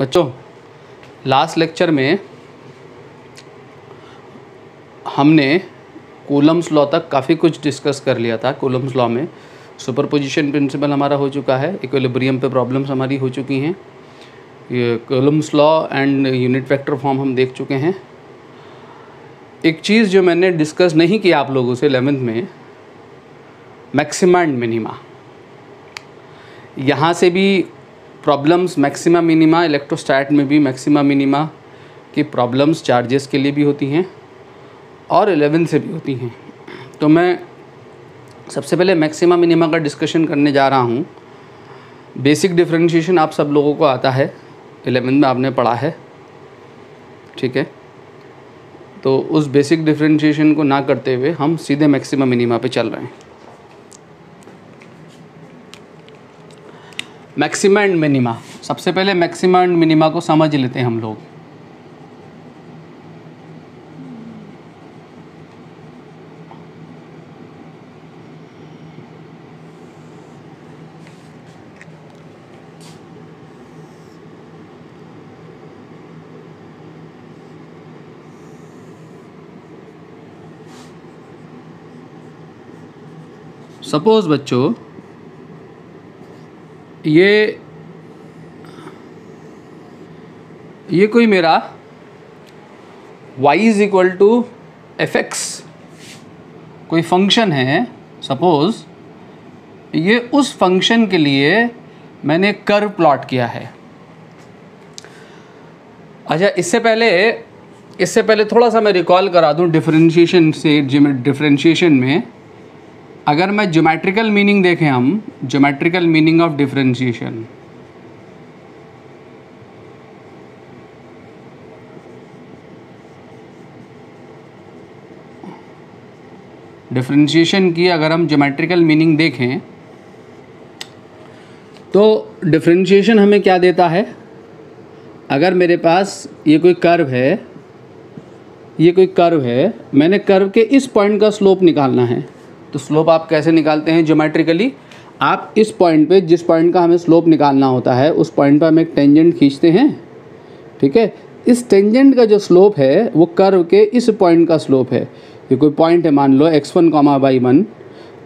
बच्चों last lecture में हमने कोलम्स लॉ तक काफ़ी कुछ डिस्कस कर लिया था। कोलम्स लॉ में सुपरपोजिशन प्रिंसिपल हमारा हो चुका है इक्विलिब्रियम पे प्रॉब्लम्स हमारी हो चुकी हैं। ये Coulomb's law and unit vector form हम देख चुके हैं। एक चीज़ जो मैंने डिस्कस नहीं किया आप लोगों से एलेवेंथ में मैक्सिमा एंड मिनिमा यहाँ से भी प्रॉब्लम्स मैक्सिमा मिनिमा इलेक्ट्रोस्टैट में भी मैक्सिमा मिनिमा की प्रॉब्लम्स चार्जेस के लिए भी होती हैं और एलेवन से भी होती हैं। तो मैं सबसे पहले मैक्सिमा मिनिमा का डिस्कशन करने जा रहा हूँ। बेसिक डिफ्रेंशिएशन आप सब लोगों को आता है। एलेवन में आपने पढ़ा है। ठीक है? तो उस बेसिक डिफ्रेंशिएशन को ना करते हुए हम सीधे मैक्सिमा मिनिमा पे चल रहे हैं। Maxima and minima. सबसे पहले मैक्सिमा एंड मिनिमा को समझ लेते हैं हम लोग। सपोज़ बच्चों ये ये कोई मेरा y is equal to f x कोई फ़ंक्शन है सपोज़ ये उस फ़ंक्शन के लिए मैंने कर्व प्लॉट किया है। अच्छा इससे पहले इससे पहले थोड़ा सा मैं रिकॉल करा दूँ डिफरेंशिएशन से डिफरेंशिएशन में। अगर मैं ज्योमेट्रिकल मीनिंग देखें हम geometrical meaning of differentiation differentiation की अगर हम ज्योमेट्रिकल मीनिंग देखें तो डिफरेंशिएशन हमें क्या देता है? अगर मेरे पास ये कोई कर्व है, ये कोई कर्व है, मैंने कर्व के इस पॉइंट का स्लोप निकालना है। तो स्लोप आप कैसे निकालते हैं ज्योमेट्रिकली आप इस पॉइंट पे, जिस पॉइंट का हमें स्लोप निकालना होता है, उस पॉइंट पर हम एक टेंजेंट खींचते हैं, ठीक है? इस टेंजेंट का जो स्लोप है, वो कर्व के इस पॉइंट का स्लोप है। ये कोई पॉइंट है, मान लो x one comma y one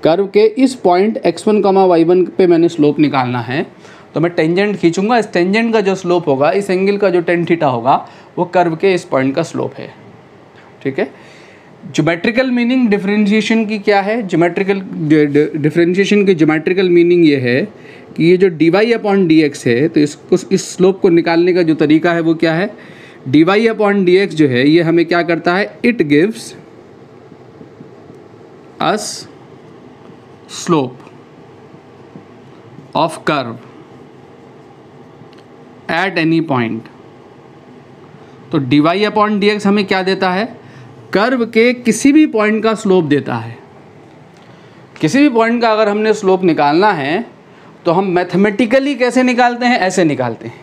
curve के इस point x one comma y one पे मैंने स्लोप निकालना है। तो मैं टेंजेंट खींचूँगा। इस टेंजेंट का जो स्लोप होगा, इस एंगल का जो टेन थीटा होगा, वो कर्व के इस पॉइंट का स्लोप है। ठीक है? ज्योमेट्रिकल मीनिंग डिफरेंशिएशन की क्या है? ज्योमेट्रिकल डिफरेंशिएशन की ज्योमेट्रिकल मीनिंग ये है कि ये जो d y upon d x है तो इसको, इस स्लोप को निकालने का जो तरीका है वो क्या है? D y upon d x जो है, ये हमें क्या करता है? It gives us slope of curve at any point तो d y upon d x हमें क्या देता है? कर्व के किसी भी पॉइंट का स्लोप देता है। किसी भी पॉइंट का अगर हमने स्लोप निकालना है तो हम मैथमेटिकली कैसे निकालते हैं? ऐसे निकालते हैं।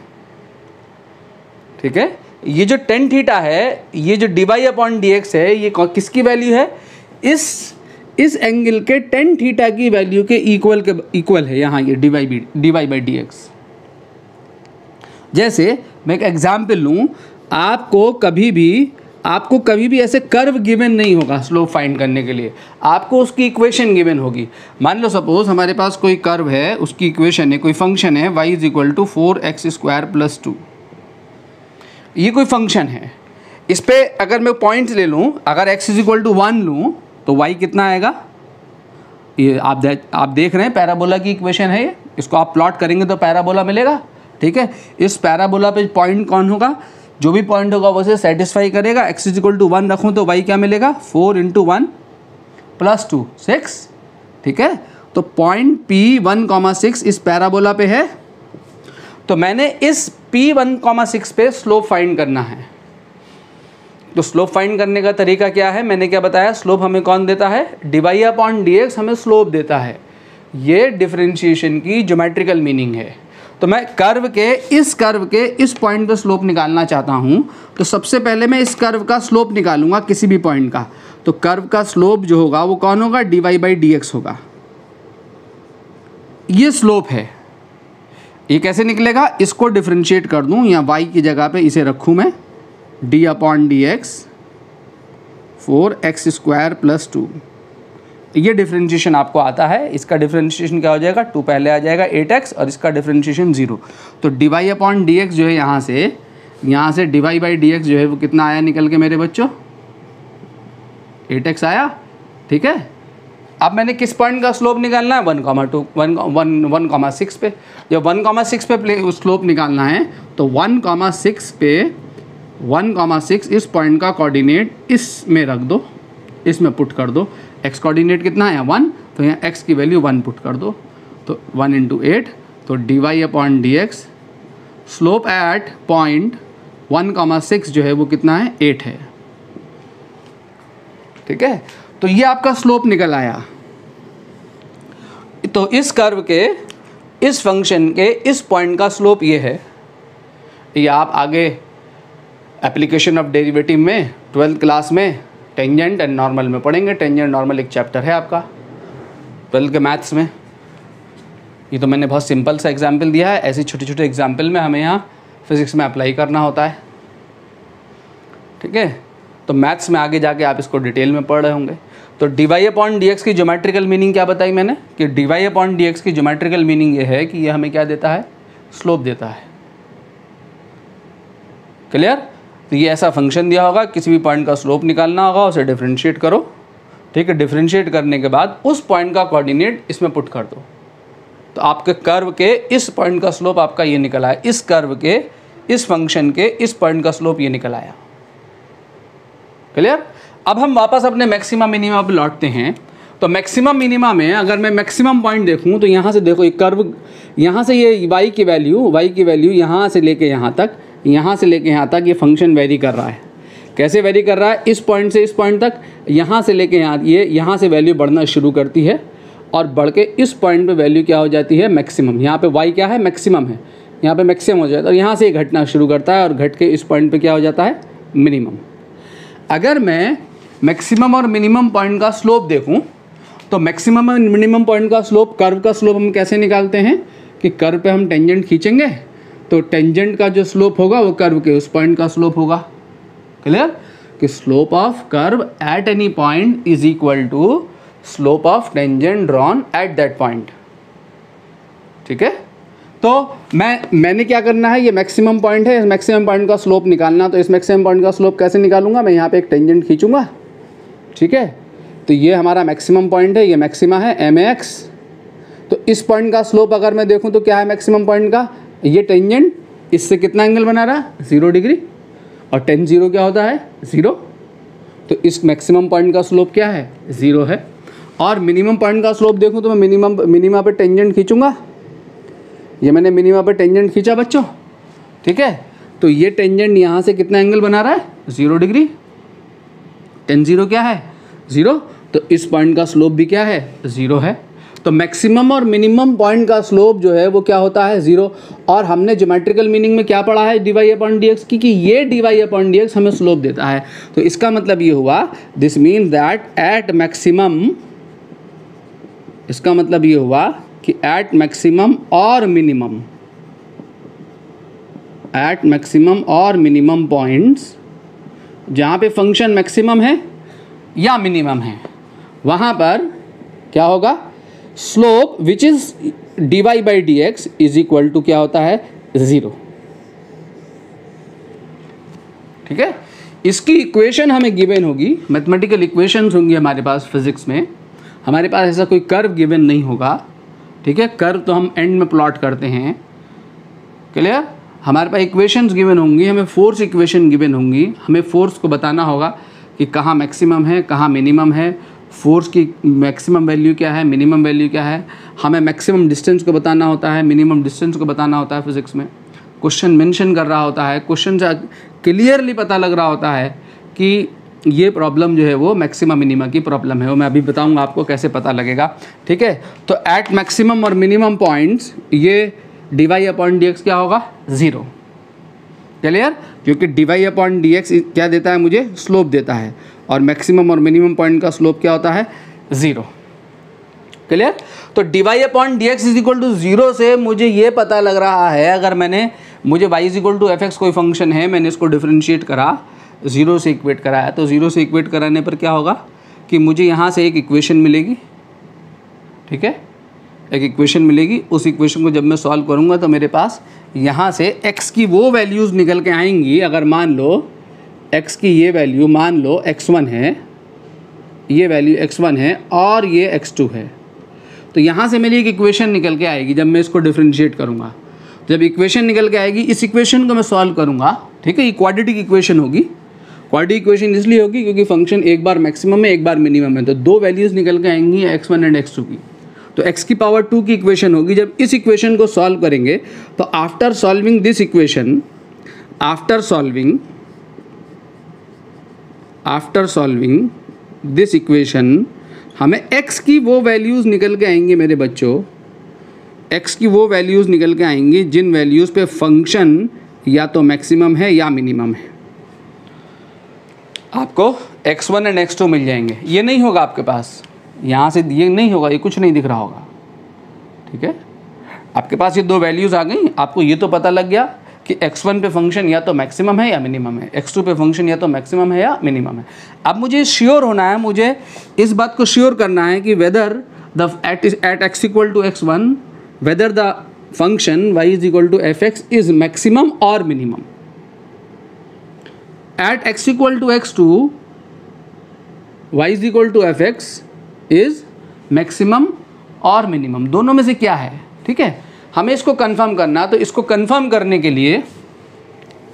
ठीक है? ये जो टेन थीटा है, ये जो d y upon d x है, ये किसकी वैल्यू है? इस इस एंगल के टेन थीटा की वैल्यू के इक्वल के इक्वल है। यहाँ ये d y b d y by d x जैसे, मैं एक एग्ज़ाम्पल लूँ। आपको कभी भी आपको कभी भी ऐसे कर्व गिवन नहीं होगा स्लोप फाइंड करने के लिए। आपको उसकी इक्वेशन गिवन होगी। मान लो सपोज़ हमारे पास कोई कर्व है उसकी इक्वेशन है कोई फ़ंक्शन है y is equal to four x square plus two ये कोई फ़ंक्शन है। इस पर अगर मैं पॉइंट्स ले लूँ अगर x is equal to one लूँ तो वाई कितना आएगा? ये आप दे, आप देख रहे हैं पैराबोला की इक्वेशन है ये। इसको आप प्लॉट करेंगे तो पैराबोला मिलेगा। ठीक है? इस पैराबोला पे पॉइंट कौन होगा? जो भी पॉइंट होगा वो उसे सेटिस्फाई करेगा। X is equal to one रखूँ तो वाई क्या मिलेगा? Four into one plus two six ठीक है? तो point p one comma six इस पैराबोला पे है। तो मैंने इस पी वन कॉमा सिक्स पे स्लोप फाइंड करना है। तो स्लोप फाइंड करने का तरीका क्या है? मैंने क्या बताया? स्लोप हमें कौन देता है? डिवाई अपॉन डी हमें स्लोप देता है। ये डिफ्रेंशिएशन की ज्योमेट्रिकल मीनिंग है। तो मैं कर्व के, इस कर्व के, इस पॉइंट पे स्लोप निकालना चाहता हूँ। तो सबसे पहले मैं इस कर्व का स्लोप निकालूँगा किसी भी पॉइंट का। तो कर्व का स्लोप जो होगा, वो कौन होगा? D y by d x होगा। ये स्लोप है। ये कैसे निकलेगा? इसको डिफ्रेंशिएट कर दूँ, या वाई की जगह पे इसे रखूँ मैं। D upon d x four x square plus two ये डिफ्रेंशिएशन आपको आता है। इसका डिफ्रेंशिएशन क्या हो जाएगा? टू पहले आ जाएगा एट एक्स और इसका डिफ्रेंशिएशन ज़ीरो तो डिवाई अपॉन डी एक्स जो है यहाँ से यहाँ से डिवाई बाई डी एक्स जो है वो कितना आया निकल के मेरे बच्चों? एट एक्स आया, ठीक है? अब मैंने किस पॉइंट का स्लोप निकालना है? One comma two one one one comma six पे। जब वन कॉमा सिक्स पे स्लोप निकालना है तो वन कॉमा सिक्स पे वन कॉमा सिक्स इस पॉइंट का कोऑर्डिनेट इस में रख दो इसमें पुट कर दो। एक्स कोऑर्डिनेट कितना है? वन तो यहाँ एक्स की वैल्यू वन पुट कर दो। तो वन इंटू एट तो d y upon d x slope at point one comma six जो है वो कितना है? एट है। ठीक है? तो ये आपका स्लोप निकल आया। तो इस कर्व के, इस फ़ंक्शन के, इस पॉइंट का स्लोप ये है। ये आप आगे एप्लीकेशन ऑफ़ डेरिवेटिव में ट्वेल्थ क्लास में टेंजेंट एंड नॉर्मल में पढ़ेंगे। टेंजेंट, नॉर्मल एक चैप्टर है आपका ट्वेल्थ के मैथ्स में। ये तो मैंने बहुत सिंपल सा एग्ज़ाम्पल दिया है। ऐसे छोटे छोटे एग्ज़ाम्पल में हमें यहाँ फिज़िक्स में अप्लाई करना होता है। ठीक है? तो मैथ्स में आगे जाके आप इसको डिटेल में पढ़ रहे होंगे। तो d y upon d x की जोमेट्रिकल मीनिंग क्या बताई मैंने? कि d y upon d x की जोमेट्रिकल मीनिंग ये है कि ये हमें क्या देता है? स्लोप देता है। क्लियर तो ये ऐसा फ़ंक्शन दिया होगा, किसी भी पॉइंट का स्लोप निकालना होगा, उसे डिफ्रेंशिएट करो, ठीक है? डिफ्रेंशिएट करने के बाद उस पॉइंट का कोऑर्डिनेट इसमें पुट कर दो। तो आपके कर्व के इस पॉइंट का स्लोप आपका ये निकल आया, इस कर्व के, इस फ़ंक्शन के इस पॉइंट का स्लोप ये निकल आया। क्लियर अब हम वापस अपने मैक्सिमम मिनिमा पर लौटते हैं। तो मैक्सिमम मिनिमा में अगर मैं मैक्सिमम पॉइंट देखूँ तो यहाँ से देखो, ये कर्व यहाँ से ये वाई की वैल्यू वाई की वैल्यू यहाँ से लेके यहाँ तक यहाँ से लेके यहाँ तक ये फ़ंक्शन वेरी कर रहा है। कैसे वेरी कर रहा है? इस पॉइंट से इस पॉइंट तक, यहाँ से लेके यहाँ, ये यहाँ से वैल्यू बढ़ना शुरू करती है और बढ़ के इस पॉइंट पे वैल्यू क्या हो जाती है? मैक्सिमम यहाँ पे वाई क्या है? मैक्सिमम है। यहाँ पे मैक्सिमम हो जाता है और यहाँ से घटना शुरू करता है और घट के इस पॉइंट पे क्या हो जाता है? मिनिमम अगर मैं मैक्सिमम और मिनिमम पॉइंट का स्लोप देखूँ तो मैक्सिमम और मिनिमम पॉइंट का स्लोप कर्व का स्लोप हम कैसे निकालते हैं? कि कर्व पे हम टेंजेंट खींचेंगे तो टेंजेंट का जो स्लोप होगा, वो कर्व के, उस पॉइंट का स्लोप होगा। क्लियर कि slope of curve at any point is equal to slope of tangent drawn at that point ठीक है? तो मैं, मैंने क्या करना है? ये मैक्सिमम पॉइंट है, इस मैक्सिमम पॉइंट का स्लोप निकालना तो इस मैक्सिमम पॉइंट का स्लोप कैसे निकालूँगा? मैं यहाँ पे एक टेंजेंट खींचूँगा। ठीक है? तो ये हमारा मैक्सिमम पॉइंट है, ये मैक्सिमा है एम एक्स तो इस पॉइंट का स्लोप अगर मैं देखूँ तो क्या है मैक्सिमम पॉइंट का? ये टेंजेंट इससे कितना एंगल बना रहा? ज़ीरो डिग्री और टेन ज़ीरो क्या होता है? ज़ीरो तो इस मैक्सिमम पॉइंट का स्लोप क्या है? ज़ीरो है. और मिनिमम पॉइंट का स्लोप देखूँ तो मैं मिनिमम मिनिमा पे टेंजेंट खींचूँगा। ये मैंने मिनिमा पे टेंजेंट खींचा बच्चों। ठीक है? तो ये टेंजेंट यहाँ से कितना एंगल बना रहा है? ज़ीरो डिग्री टेन ज़ीरो क्या है? ज़ीरो तो इस पॉइंट का स्लोप भी क्या है? ज़ीरो है. तो मैक्सिमम और मिनिमम पॉइंट का स्लोप जो है वो क्या होता है? ज़ीरो और हमने जोमेट्रिकल मीनिंग में क्या पढ़ा है? D y upon d x की कि ये डी वाई डी एक्स हमें स्लोप देता है। तो इसका मतलब ये हुआ this mean that at maximum इसका मतलब ये हुआ कि एट मैक्सिमम और मिनिमम एट मैक्सिमम और मिनिमम पॉइंट्स जहाँ पे फ़ंक्शन मैक्सिमम है या मिनिमम है, वहाँ पर क्या होगा? Slope which is d y by d x is equal to क्या होता है? ज़ीरो ठीक है? इसकी इक्वेशन हमें गिवन होगी। मैथमेटिकल इक्वेशंस होंगी हमारे पास फिज़िक्स में। हमारे पास ऐसा कोई कर्व गिवन नहीं होगा। ठीक है? कर्व तो हम एंड में प्लॉट करते हैं। क्लियर हमारे पास इक्वेशंस गिवन होंगी। हमें फोर्स इक्वेशन गिवन होंगी। हमें फोर्स को बताना होगा कि कहाँ मैक्सिमम है, कहाँ मिनिमम है। फोर्स की मैक्सिमम वैल्यू क्या है, मिनिमम वैल्यू क्या है? हमें मैक्सिमम डिस्टेंस को बताना होता है, मिनिमम डिस्टेंस को बताना होता है फिज़िक्स में। क्वेश्चन मेंशन कर रहा होता है, क्वेश्चन से क्लियरली पता लग रहा होता है कि ये प्रॉब्लम जो है वो मैक्सिमम मिनिमम की प्रॉब्लम है। वो मैं अभी बताऊँगा आपको कैसे पता लगेगा, ठीक है? तो एट मैक्सिमम और मिनिमम पॉइंट्स ये d y upon d x क्या होगा? ज़ीरो क्लियर क्योंकि d y upon d x क्या देता है मुझे? स्लोप देता है। और मैक्सिमम और मिनिमम पॉइंट का स्लोप क्या होता है? ज़ीरो क्लियर तो d y upon d x is equal to zero से मुझे ये पता लग रहा है, अगर मैंने, मुझे y is equal to f x कोई फ़ंक्शन है, मैंने इसको डिफ्रेंशिएट करा ज़ीरो से इक्वेट कराया तो ज़ीरो से इक्वेट कराने पर क्या होगा? कि मुझे यहाँ से एक इक्वेशन मिलेगी। ठीक है? एक इक्वेशन मिलेगी। उस इक्वेशन को जब मैं सॉल्व करूँगा तो मेरे पास यहाँ से x की वो वैल्यूज़ निकल के आएँगी। अगर मान लो x की ये वैल्यू मान लो x1 है, ये वैल्यू x1 है और ये x2 है तो यहाँ से मेरी एक इक्वेशन निकल के आएगी जब मैं इसको डिफ्रेंशिएट करूँगा। जब इक्वेशन निकल के आएगी, इस इक्वेशन को मैं सॉल्व करूँगा। ठीक है, ये क्वाड्रेटिक इक्वेशन होगी। क्वाड्रेटिक इक्वेशन इसलिए होगी क्योंकि फ़ंक्शन एक बार मैक्सिमम है, एक बार मिनिमम है तो दो वैल्यूज़ निकल के आएँगी x one and x two की। तो x की पावर टू की इक्वेशन होगी। जब इस इक्वेशन को सॉल्व करेंगे तो after solving this equation after solving after solving this equation हमें x की वो वैल्यूज़ निकल के आएँगे मेरे बच्चों। x की वो वैल्यूज़ निकल के आएँगी जिन वैल्यूज़ पे फ़ंक्शन या तो मैक्सिमम है या मिनिमम है। आपको x1 वन एंड x2 मिल जाएँगे। ये नहीं होगा आपके पास। यहाँ से ये नहीं होगा, ये कुछ नहीं दिख रहा होगा। ठीक है? आपके पास ये दो वैल्यूज़ आ गई, आपको ये तो पता लग गया कि x1 पे फ़ंक्शन या तो मैक्सिमम है या मिनिमम है। x2 पे फ़ंक्शन या तो मैक्सिमम है या मिनिमम है। अब मुझे श्योर होना है, मुझे इस बात को श्योर करना है कि whether the at at x equal to x one whether the function y is equal to f x is maximum और minimum at x equal to x two y is equal to f x is maximum और minimum दोनों में से क्या है? ठीक है? हमें इसको कंफर्म करना तो इसको कंफर्म करने के लिए,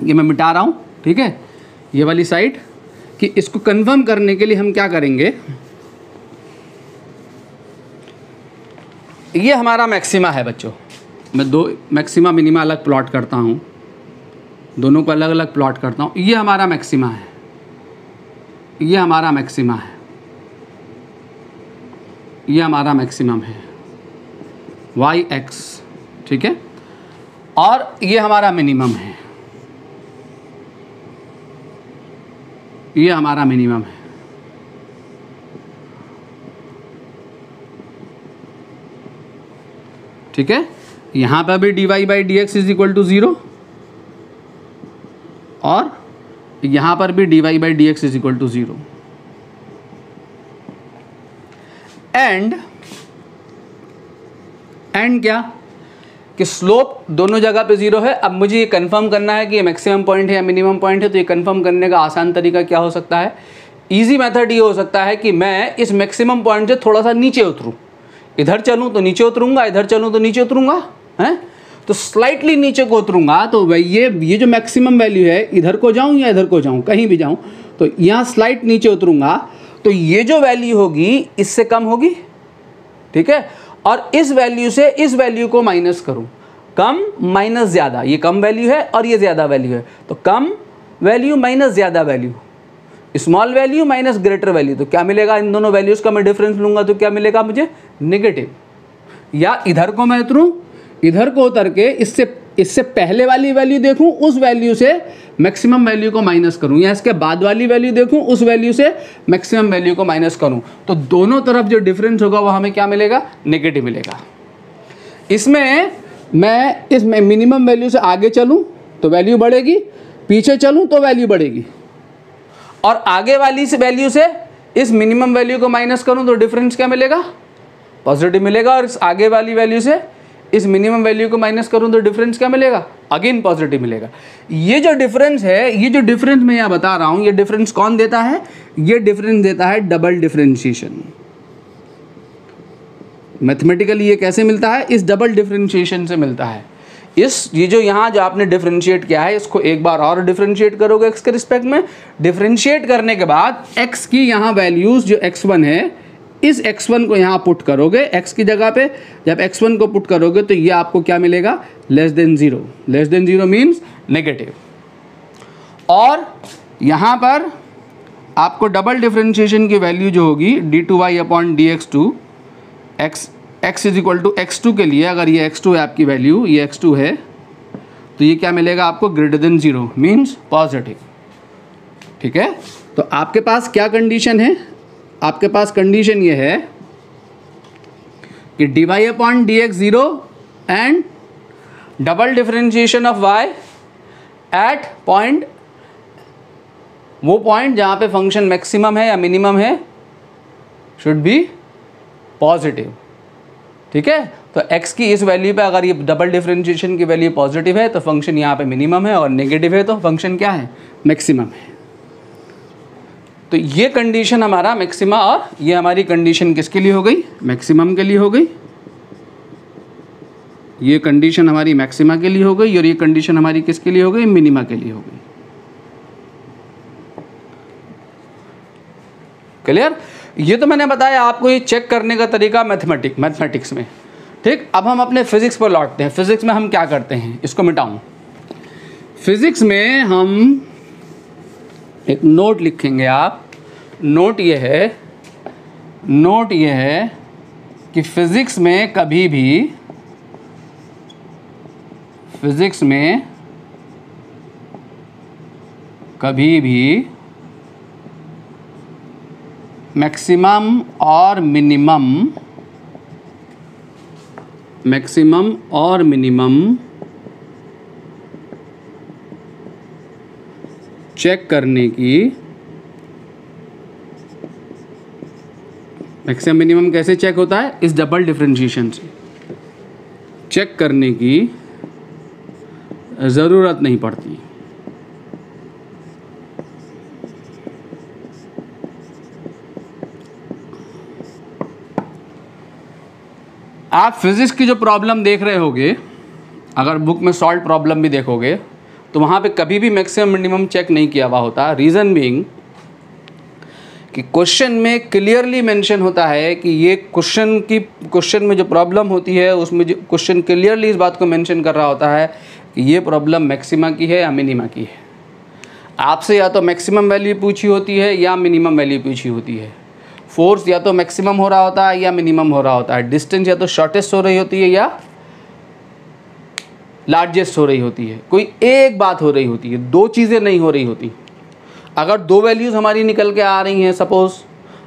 ये मैं मिटा रहा हूँ, ठीक है? ये वाली साइड कि इसको कंफर्म करने के लिए हम क्या करेंगे? ये हमारा मैक्सिमा है बच्चों। मैं दो मैक्सिमा मिनिमा अलग प्लॉट करता हूँ। दोनों को अलग अलग प्लॉट करता हूँ। ये हमारा मैक्सिमा है। ये हमारा मैक्सिमा है। ये हमारा मैक्सिमम है। वाई एक्स ठीक है? और ये हमारा मिनिमम है। ये हमारा मिनिमम है। ठीक है? यहाँ पर भी d y by d x is equal to zero और यहाँ पर भी d y by d x is equal to zero and and क्या? कि स्लोप दोनों जगह पे ज़ीरो है। अब मुझे ये कंफर्म करना है कि ये मैक्सिमम पॉइंट है या मिनिमम पॉइंट है तो ये कंफर्म करने का आसान तरीका क्या हो सकता है? इजी मेथड ये हो सकता है कि मैं इस मैक्सिमम पॉइंट से थोड़ा सा नीचे उतरूँ। इधर चलूँ तो नीचे उतरूँगा, इधर चलूँ तो नीचे उतरूँगा, हैं? तो स्लाइटली नीचे को उतरूँगा तो भाई ये ये जो मैक्सिमम वैल्यू है, इधर को जाऊँ या इधर को जाऊँ, कहीं भी जाऊँ तो यहाँ स्लाइट नीचे उतरूँगा तो ये जो वैल्यू होगी, इससे कम होगी। ठीक है? और इस वैल्यू से इस वैल्यू को माइनस करूँ। कम माइनस ज़्यादा, ये कम वैल्यू है और ये ज़्यादा वैल्यू है। तो कम वैल्यू माइनस ज़्यादा value small value minus greater value तो क्या मिलेगा? इन दोनों वैल्यूज़ का मैं डिफरेंस लूँगा तो क्या मिलेगा मुझे? नेगेटिव या इधर को मैं उतरूँ, इधर को उतर के इससे इससे पहले वाली वैल्यू देखूँ, उस वैल्यू से मैक्सिमम वैल्यू को माइनस करूँ, या इसके बाद वाली वैल्यू देखूँ, उस वैल्यू से मैक्सिमम वैल्यू को माइनस करूँ। तो दोनों तरफ़ जो डिफरेंस होगा वो हमें क्या मिलेगा? नेगेटिव मिलेगा। इसमें मैं, इस मिनिमम वैल्यू से आगे चलूँ तो वैल्यू बढ़ेगी, पीछे चलूँ तो वैल्यू बढ़ेगी। और आगे वाली से वैल्यू से इस मिनिमम वैल्यू को माइनस करूँ तो डिफरेंस क्या मिलेगा? पॉजिटिव मिलेगा, और इस आगे वाली वैल्यू से इस मिनिमम वैल्यू को माइनस करूँ तो डिफरेंस क्या मिलेगा? अगेन पॉजिटिव मिलेगा। ये जो डिफरेंस है, ये जो डिफरेंस मैं यहाँ बता रहा हूँ, ये डिफरेंस कौन देता है? ये डिफरेंस देता है डबल डिफरेंशिएशन मैथमेटिकली ये कैसे मिलता है? इस डबल डिफरेंशिएशन से मिलता है। इस, ये जो यहाँ जो आपने डिफरेंशिएट किया है, इसको एक बार और डिफरेंशिएट करोगे एक्स के रिस्पेक्ट में। डिफरेंशिएट करने के बाद एक्स की यहाँ वैल्यूज़ जो एक्स वन है इस x1 को यहाँ पुट करोगे, x की जगह पे, जब x1 को पुट करोगे तो ये आपको क्या मिलेगा? Less than zero less than zero means negative और यहाँ पर आपको डबल डिफ्रेंशिएशन की वैल्यू जो होगी d two y upon d x two x x is equal to x two के लिए, अगर ये एक्स टू है आपकी वैल्यू ये एक्स टू है तो ये क्या मिलेगा आपको? Greater than zero means positive ठीक है? तो आपके पास क्या कंडीशन है? आपके पास कंडीशन ये है कि d y upon d x zero and double differentiation of y at point वो पॉइंट जहाँ पे फ़ंक्शन मैक्सिमम है या मिनिमम है शुड बी पॉजिटिव ठीक है? तो x की इस वैल्यू पे अगर ये डबल डिफरेंशिएशन की वैल्यू पॉजिटिव है तो फ़ंक्शन यहाँ पे मिनिमम है और नेगेटिव है तो फ़ंक्शन क्या है? मैक्सिमम है। तो ये कंडीशन हमारा मैक्सिमा और ये हमारी कंडीशन किसके लिए हो गई? मैक्सिमम के लिए हो गई। ये कंडीशन हमारी मैक्सिमा के लिए हो गई और ये कंडीशन हमारी किसके लिए हो गई? मिनिमा के लिए हो गई। क्लियर ये तो मैंने बताया आपको ये चेक करने का तरीका मैथमेटिक मैथमेटिक्स में। ठीक? अब हम अपने फिजिक्स पर लौटते हैं। फिजिक्स में हम क्या करते हैं? इसको मिटाऊं। फिजिक्स में हम एक नोट लिखेंगे आप। नोट ये है, नोट ये है कि फिजिक्स में कभी भी, फिजिक्स में कभी भी मैक्सिमम और मिनिमम, मैक्सिमम और मिनिमम चेक करने की मैक्सिमम मिनिमम कैसे चेक होता है? इस डबल डिफ्रेंशिएशन से। चेक करने की ज़रूरत नहीं पड़ती। आप फिज़िक्स की जो प्रॉब्लम देख रहे होगे, अगर बुक में सॉल्व प्रॉब्लम भी देखोगे तो वहाँ पे कभी भी मैक्सिमम मिनिमम चेक नहीं किया हुआ होता। रीज़न बीइंग कि क्वेश्चन में क्लियरली मेंशन होता है कि ये क्वेश्चन की क्वेश्चन में जो प्रॉब्लम होती है, उसमें जो क्वेश्चन क्लियरली इस बात को मेंशन कर रहा होता है कि ये प्रॉब्लम मैक्सिमा की है या मिनिमा की है। आपसे या तो मैक्सिमम वैल्यू पूछी होती है या मिनिमम वैल्यू पूछी होती है। फोर्स या तो मैक्सिमम हो रहा होता है या मिनिमम हो रहा होता है। डिस्टेंस या तो शॉर्टेस्ट हो रही होती है या लार्जेस्ट हो रही होती है। कोई एक बात हो रही होती है, दो चीज़ें नहीं हो रही होती। अगर दो वैल्यूज़ हमारी निकल के आ रही हैं सपोज़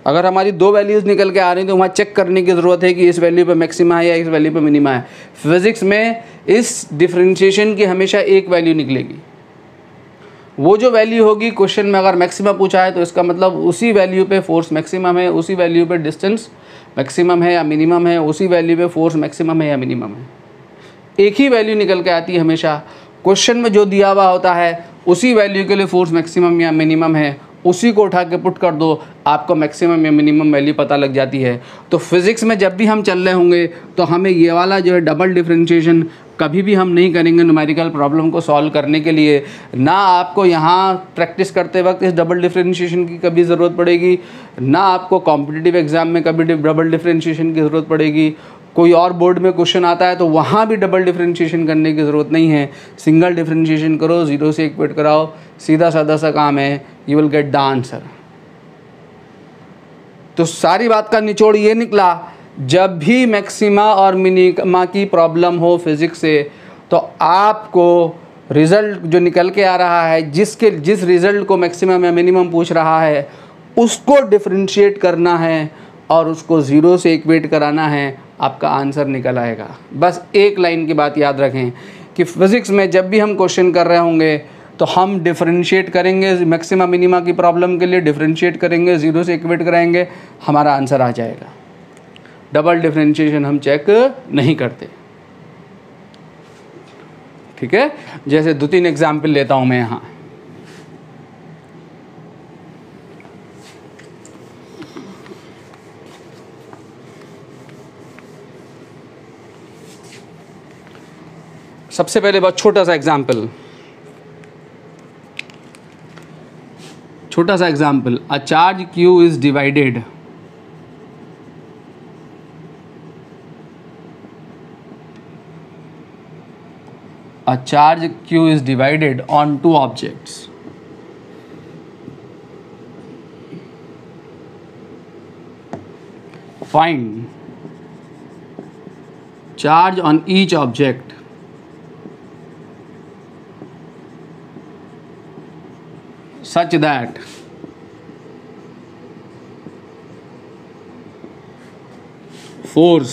अगर हमारी दो वैल्यूज़ निकल के आ रही हैं तो वहाँ चेक करने की ज़रूरत है कि इस वैल्यू पे मैक्सिमा है या इस वैल्यू पे मिनिमा है। फिज़िक्स में इस डिफ्रेंशिएशन की हमेशा एक वैल्यू निकलेगी। वो जो वैल्यू होगी क्वेश्चन में अगर मैक्सिमा पूछा है तो इसका मतलब उसी वैल्यू पे फोर्स मैक्सिमम है उसी वैल्यू पे डिस्टेंस मैक्सिमम है या मिनिमम है, उसी वैल्यू पे फोर्स मैक्सिमम है या मिनिमम है। एक ही वैल्यू निकल के आती है हमेशा। क्वेश्चन में जो दिया हुआ होता है, उसी वैल्यू के लिए फोर्स मैक्सिमम या मिनिमम है। उसी को उठा के पुट कर दो, आपको मैक्सिमम या मिनिमम वैल्यू पता लग जाती है। तो फिज़िक्स में जब भी हम चल रहे होंगे तो हमें ये वाला जो है डबल डिफ्रेंशिएशन कभी भी हम नहीं करेंगे न्यूमेरिकल प्रॉब्लम को सॉल्व करने के लिए। ना आपको यहाँ प्रैक्टिस करते वक्त इस डबल डिफ्रेंशिएशन की कभी ज़रूरत पड़ेगी, ना आपको कॉम्पिटिटिव एग्ज़ाम में कभी डबल डिफ्रेंशिएशन की ज़रूरत पड़ेगी। कोई और बोर्ड में क्वेश्चन आता है तो वहाँ भी डबल डिफ्रेंशिएशन करने की ज़रूरत नहीं है। सिंगल डिफ्रेंशिएशन करो ज़ीरो से इक्वेट कराओ, सीधा साधा सा काम है you will get the answer तो सारी बात का निचोड़ ये निकला, जब भी मैक्सिमा और मिनिमा की प्रॉब्लम हो फिज़िक्स से तो आपको रिज़ल्ट जो निकल के आ रहा है, जिसके, जिस रिज़ल्ट को मैक्सिमम या मिनिमम पूछ रहा है, उसको डिफ्रेंशिएट करना है और उसको ज़ीरो से इक्वेट कराना है। आपका आंसर निकल आएगा। बस एक लाइन की बात याद रखें कि फिज़िक्स में जब भी हम क्वेश्चन कर रहे होंगे तो हम डिफ्रेंशिएट करेंगे मैक्सिमम मिनिमा की प्रॉब्लम के लिए डिफ्रेंशिएट करेंगे ज़ीरो से इक्वेट कराएँगे, हमारा आंसर आ जाएगा। डबल डिफ्रेंशिएशन हम चेक नहीं करते। ठीक है? जैसे दो तीन एग्ज़ाम्पल लेता हूँ मैं यहाँ। सबसे पहले बहुत छोटा सा एग्ज़ाम्पल छोटा सा example a charge q is divided a charge q is divided on two objects find charge on each object such that force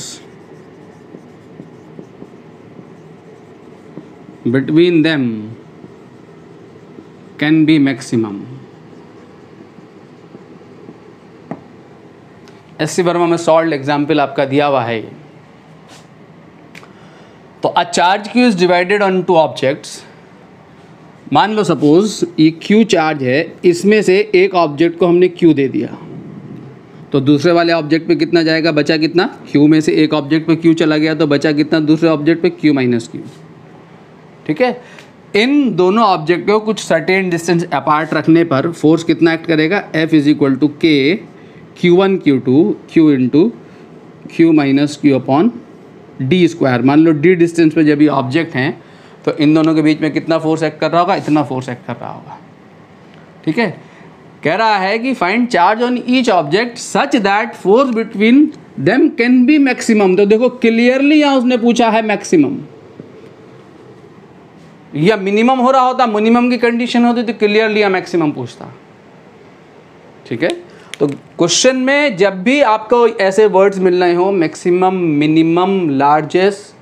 between them can be maximum S C Verma में solved example आपका दिया हुआ है। तो a charge q is divided on two objects मान लो suppose ये q charge है, इसमें से एक ऑब्जेक्ट को हमने क्यू दे दिया। तो दूसरे वाले ऑब्जेक्ट पे कितना जाएगा? बचा कितना? क्यू में से एक ऑब्जेक्ट पे क्यू चला गया तो बचा कितना? दूसरे ऑब्जेक्ट पे क्यू माइनस क्यू ठीक है? इन दोनों ऑब्जेक्ट को कुछ सर्टेन डिस्टेंस अपार्ट रखने पर फोर्स कितना एक्ट करेगा? F is equal to k q one q two q into q minus q upon d square मान लो डी डिस्टेंस पे जब ये ऑब्जेक्ट हैं तो इन दोनों के बीच में कितना फोर्स एक्ट कर रहा होगा? इतना फोर्स एक्ट कर रहा होगा। ठीक है? कह रहा है कि find charge on each object such that force between them can be maximum तो देखो क्लियरली यहाँ उसने पूछा है मैक्सिमम या मिनिमम हो रहा होता मिनिमम की कंडीशन होती तो क्लियरली या मैक्सिमम पूछता। ठीक है? तो क्वेश्चन में जब भी आपको ऐसे वर्ड्स मिल रहे हो maximum minimum largest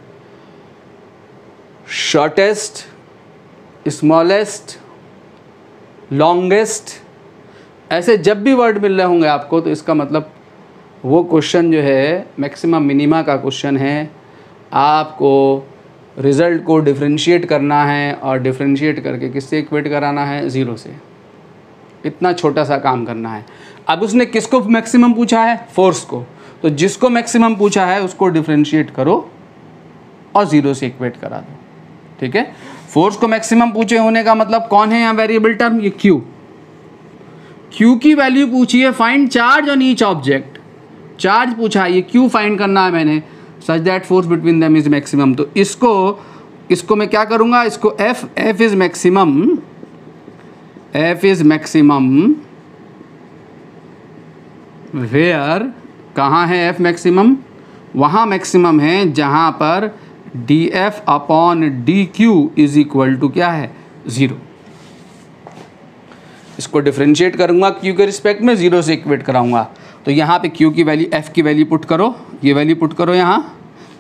shortest smallest longest ऐसे जब भी वर्ड मिल रहे होंगे आपको तो इसका मतलब वो क्वेश्चन जो है मैक्सिमम मिनिमा का क्वेश्चन है। आपको रिज़ल्ट को डिफ्रेंशिएट करना है और डिफ्रेंशिएट करके किससे इक्वेट कराना है? ज़ीरो से। इतना छोटा सा काम करना है। अब उसने किसको मैक्सिमम पूछा है? फोर्स को। तो जिसको मैक्सिमम पूछा है, उसको डिफ्रेंशिएट करो और ज़ीरो से इक्वेट करा दो। ठीक है? फोर्स को मैक्सिमम पूछे होने का मतलब कौन है यहाँ वेरिएबल टर्म ये क्यू क्यू की वैल्यू पूछी है find charge on each object charge पूछा है, ये क्यू फाइंड करना है मैंने। Such that force between them is maximum तो इसको इसको मैं क्या करूँगा? इसको f f is maximum f is maximum where कहाँ है एफ़ मैक्सिमम वहाँ मैक्सिमम है, जहाँ पर d f upon d q is equal to क्या है? ज़ीरो इसको डिफ्रेंशिएट करूँगा क्यू के रिस्पेक्ट में ज़ीरो से इक्वेट कराऊँगा। तो यहाँ पे क्यू की वैल्यू एफ़ की वैल्यू पुट करो। ये वैल्यू पुट करो यहाँ।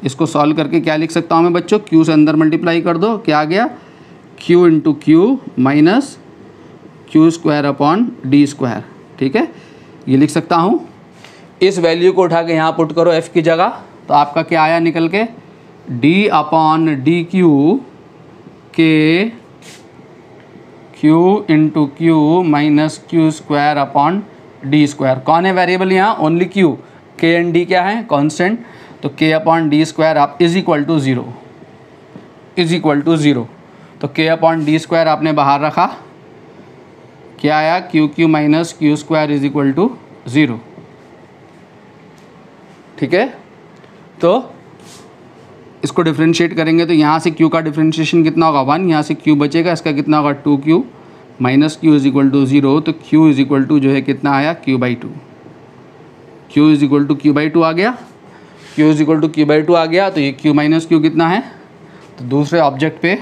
इसको सॉल्व करके क्या लिख सकता हूँ मैं बच्चों? क्यू से अंदर मल्टीप्लाई कर दो। क्या आ गया? Q into q minus q square upon d square ठीक है? ये लिख सकता हूँ। इस वैल्यू को उठा के यहाँ पुट करो एफ़ की जगह। तो आपका क्या आया निकल के? D upon d q k q into q minus q square upon d square कौन है वेरिएबल यहाँ? Only q k and d क्या है? कांस्टेंट तो के अपॉन डी स्क्वायर आप is equal to zero is equal to zero तो k upon D square आपने बाहर रखा। क्या आया? Q q minus q square is equal to zero ठीक है? तो इसको डिफ्रेंशिएट करेंगे तो यहाँ से क्यू का डिफ्रेंशिएशन कितना होगा? वन यहाँ से क्यू बचेगा, इसका कितना होगा? Two q minus q is equal to zero तो क्यू इज़ इक्वल टू जो है कितना आया? Q by two q is equal to q by two आ गया? Q is equal to q by two आ गया तो ये क्यू माइनस क्यू कितना है? तो दूसरे ऑब्जेक्ट पे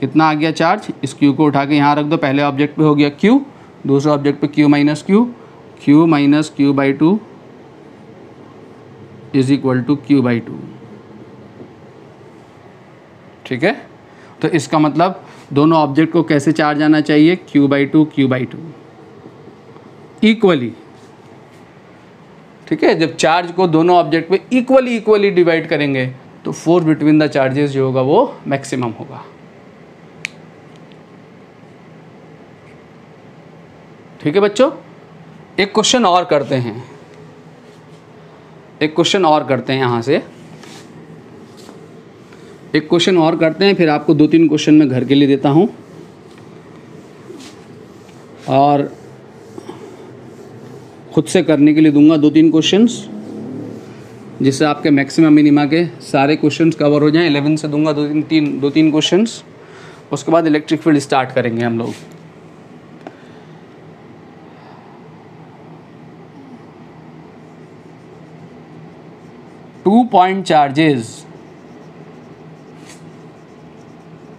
कितना आ गया चार्ज इस क्यू को उठा के यहाँ रख दो, पहले ऑब्जेक्ट पे हो गया क्यू दूसरे ऑब्जेक्ट पे q minus q q minus q by two is equal to q by two ठीक है? तो इसका मतलब दोनों ऑब्जेक्ट को कैसे चार्ज आना चाहिए? Q by two q by two equally ठीक है? जब चार्ज को दोनों ऑब्जेक्ट पे इक्वली इक्वली डिवाइड करेंगे तो फोर्स बिटवीन द चार्जेस जो होगा वो मैक्सिमम होगा। ठीक है बच्चों? एक क्वेश्चन और करते हैं। एक क्वेश्चन और करते हैं यहाँ से। एक क्वेश्चन और करते हैं, फिर आपको दो तीन क्वेश्चन मैं घर के लिए देता हूँ। और खुद से करने के लिए दूँगा दो तीन क्वेश्चंस जिससे आपके मैक्सिमम मिनिमा के सारे क्वेश्चंस कवर हो जाएँ। इलेवन से दूँगा दो तीन तीन, दो तीन क्वेश्चंस उसके बाद इलेक्ट्रिक फ़ील्ड स्टार्ट करेंगे हम लोग। Two point charges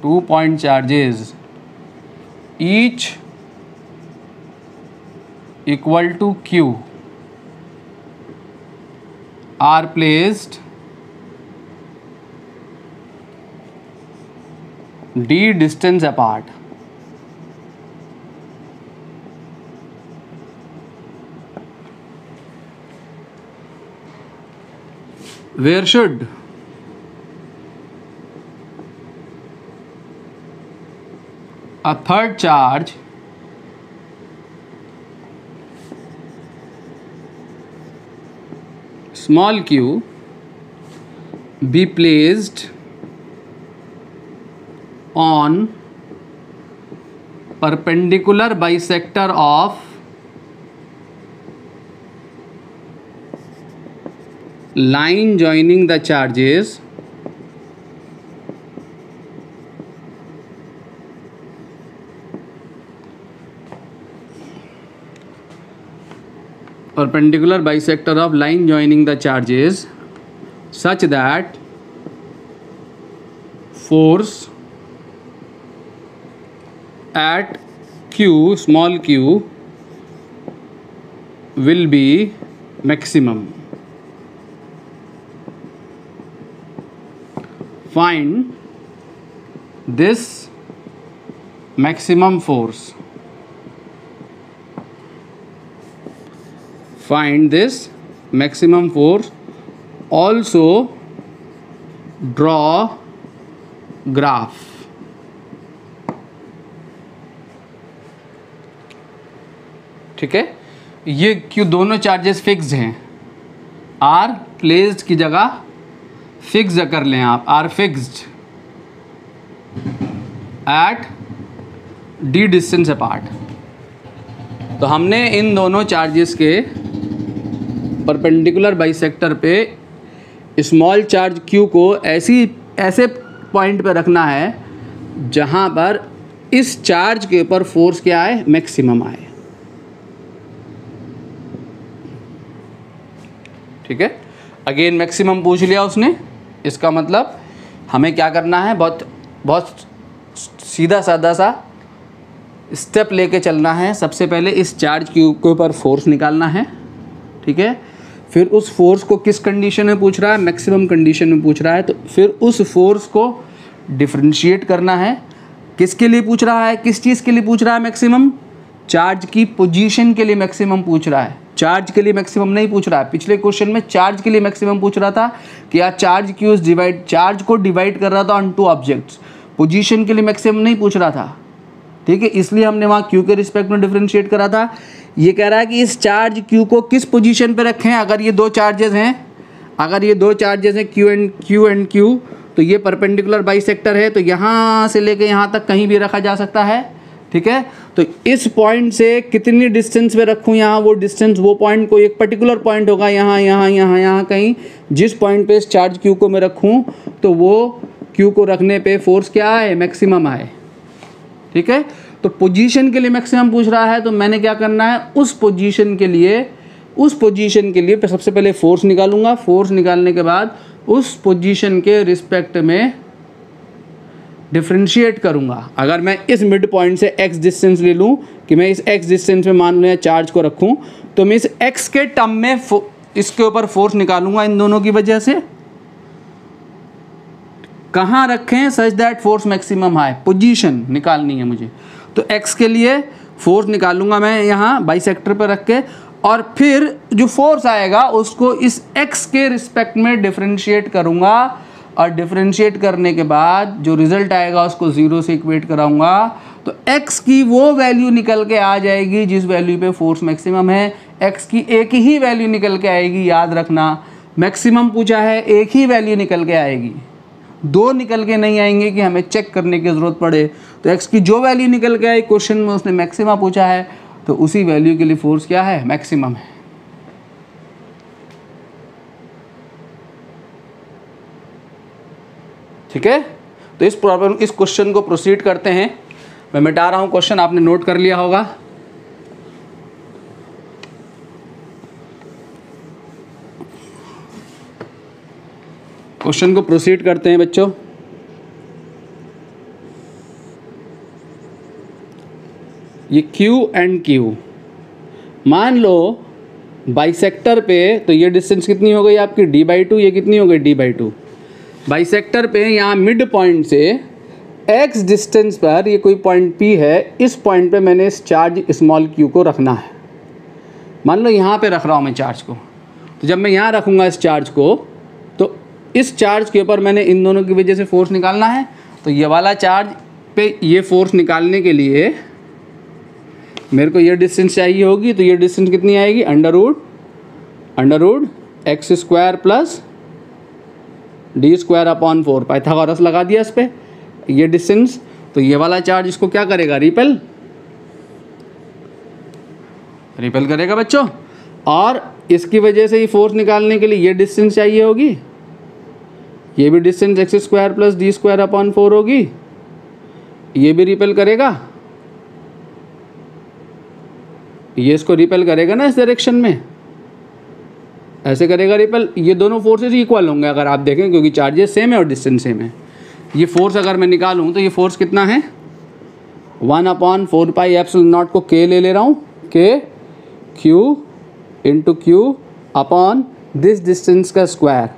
two point charges each equal to q are placed d distance apart where should a third charge small q be placed on perpendicular bisector of line joining the charges perpendicular bisector of line joining the charges such that force at q small q will be maximum. Find this maximum force find this maximum force. Also, draw graph. ठीक है? ये क्यों दोनों charges fix हैं? Are placed की जगह fix कर लें आप। Are fixed at d distance apart तो हमने इन दोनों चार्जेस के परपेंडिकुलर बाइसेक्टर पे स्मॉल चार्ज क्यू को ऐसी, ऐसे पॉइंट पे रखना है जहाँ पर इस चार्ज के ऊपर फोर्स क्या आए? मैक्सिमम आए। ठीक है? अगेन मैक्सिमम पूछ लिया उसने। इसका मतलब हमें क्या करना है? बहुत बहुत सीधा साधा सा स्टेप लेके चलना है। सबसे पहले इस चार्ज के ऊपर फोर्स निकालना है। ठीक है? फिर उस फोर्स को किस कंडीशन में पूछ रहा है? मैक्सिमम कंडीशन में पूछ रहा है। तो फिर उस फोर्स को डिफ्रेंशिएट करना है। किसके लिए पूछ रहा है? किस चीज़ के लिए पूछ रहा है मैक्सिमम चार्ज की पोजीशन के लिए मैक्सिमम पूछ रहा है। चार्ज के लिए मैक्सिमम नहीं पूछ रहा है। पिछले क्वेश्चन में चार्ज के लिए मैक्सिमम पूछ रहा था कि यार charge q is divide charge को डिवाइड कर रहा था ऑन टू ऑब्जेक्ट्स पोजीशन के लिए मैक्सिमम नहीं पूछ रहा था। ठीक है? इसलिए हमने वहाँ क्यू के रिस्पेक्ट में डिफ्रेंशिएट करा था। ये कह रहा है कि इस चार्ज क्यू को किस पोजीशन पे रखें? अगर ये दो चार्जेस हैं, अगर ये दो चार्जेस हैं q and q and q तो ये परपेंडिकुलर बाइसेक्टर है तो यहाँ से लेके यहाँ तक कहीं भी रखा जा सकता है, ठीक है? तो इस पॉइंट से कितनी डिस्टेंस पे रखूँ यहाँ? वो डिस्टेंस वो पॉइंट को एक पर्टिकुलर पॉइंट होगा, यहाँ यहाँ यहाँ यहाँ कहीं। जिस पॉइंट पे इस चार्ज क्यू को मैं रखूँ तो वो क्यू को रखने पे फोर्स क्या आए? मैक्सिमम आए, ठीक है? तो पोजीशन के लिए मैक्सिमम पूछ रहा है तो मैंने क्या करना है? उस पोजीशन के लिए, उस पोजीशन के लिए सबसे पहले फोर्स निकालूँगा। फोर्स निकालने के बाद उस पोजीशन के रिस्पेक्ट में डिफ्रेंशिएट करूँगा। अगर मैं इस मिड पॉइंट से एक्स डिस्टेंस ले लूँ, कि मैं इस एक्स डिस्टेंस में मान लूँ चार्ज को रखूँ तो मैं इस एक्स के टर्म में इसके ऊपर फोर्स निकालूँगा इन दोनों की वजह से। कहाँ रखें such that force maximum high position निकालनी है मुझे। तो एक्स के लिए फोर्स निकालूँगा मैं यहाँ बाई सेक्टर पर रख के और फिर जो फोर्स आएगा उसको इस एक्स के रिस्पेक्ट में डिफ्रेंशिएट करूँगा और डिफ्रेंशिएट करने के बाद जो रिज़ल्ट आएगा उसको ज़ीरो से इक्वेट कराऊँगा। तो x की वो वैल्यू निकल के आ जाएगी जिस वैल्यू पे फोर्स मैक्सिमम है। X की एक ही वैल्यू निकल के आएगी, याद रखना। मैक्सिमम पूछा है, एक ही वैल्यू निकल के आएगी। दो निकल के नहीं आएँगे कि हमें चेक करने की ज़रूरत पड़े। तो एक्स की जो वैल्यू निकल के आई क्वेश्चन में उसने मैक्सिमा पूछा है तो उसी वैल्यू के लिए फोर्स क्या है? मैक्सिमम है। ठीक है? तो इस प्रॉब्लम इस क्वेश्चन को प्रोसीड करते हैं। मैं मिटा रहा हूँ क्वेश्चन आपने नोट कर लिया होगा। क्वेश्चन को प्रोसीड करते हैं बच्चों। ये Q एंड Q मान लो बाइसेक्टर पे तो ये डिस्टेंस कितनी हो गई आपकी? D बाई टू ये कितनी हो गई? D बाई टू बाइसेक्टर पे यहाँ मिड पॉइंट से एक्स डिस्टेंस पर ये कोई पॉइंट पी है, इस पॉइंट पे मैंने इस चार्ज स्मॉल क्यू को रखना है। मान लो यहाँ पे रख रहा हूँ मैं चार्ज को। तो जब मैं यहाँ रखूँगा इस चार्ज को इस चार्ज के ऊपर मैंने इन दोनों की वजह से फोर्स निकालना है। तो ये वाला चार्ज पे ये फोर्स निकालने के लिए मेरे को ये डिस्टेंस चाहिए होगी तो ये डिस्टेंस कितनी आएगी? Under root under root x square plus d square upon four Pythagoras लगा दिया इस पर ये डिस्टेंस तो ये वाला चार्ज इसको क्या करेगा? रिपेल रिपेल करेगा बच्चों। और इसकी वजह से ये फोर्स निकालने के लिए ये डिस्टेंस चाहिए होगी? ये भी distance x square plus d square upon four होगी। ये भी रिपेल करेगा। ये इसको रिपेल करेगा ना इस डायरेक्शन में। ऐसे करेगा रिपेल ये दोनों फोर्सेस इक्वल होंगे अगर आप देखें, क्योंकि चार्जेस सेम है और डिस्टेंस सेम है। ये फोर्स अगर मैं निकालूँ तो ये फोर्स कितना है? One upon four pi epsilon naught को के ले ले रहा हूँ। K q into q upon this distance का स्क्वायर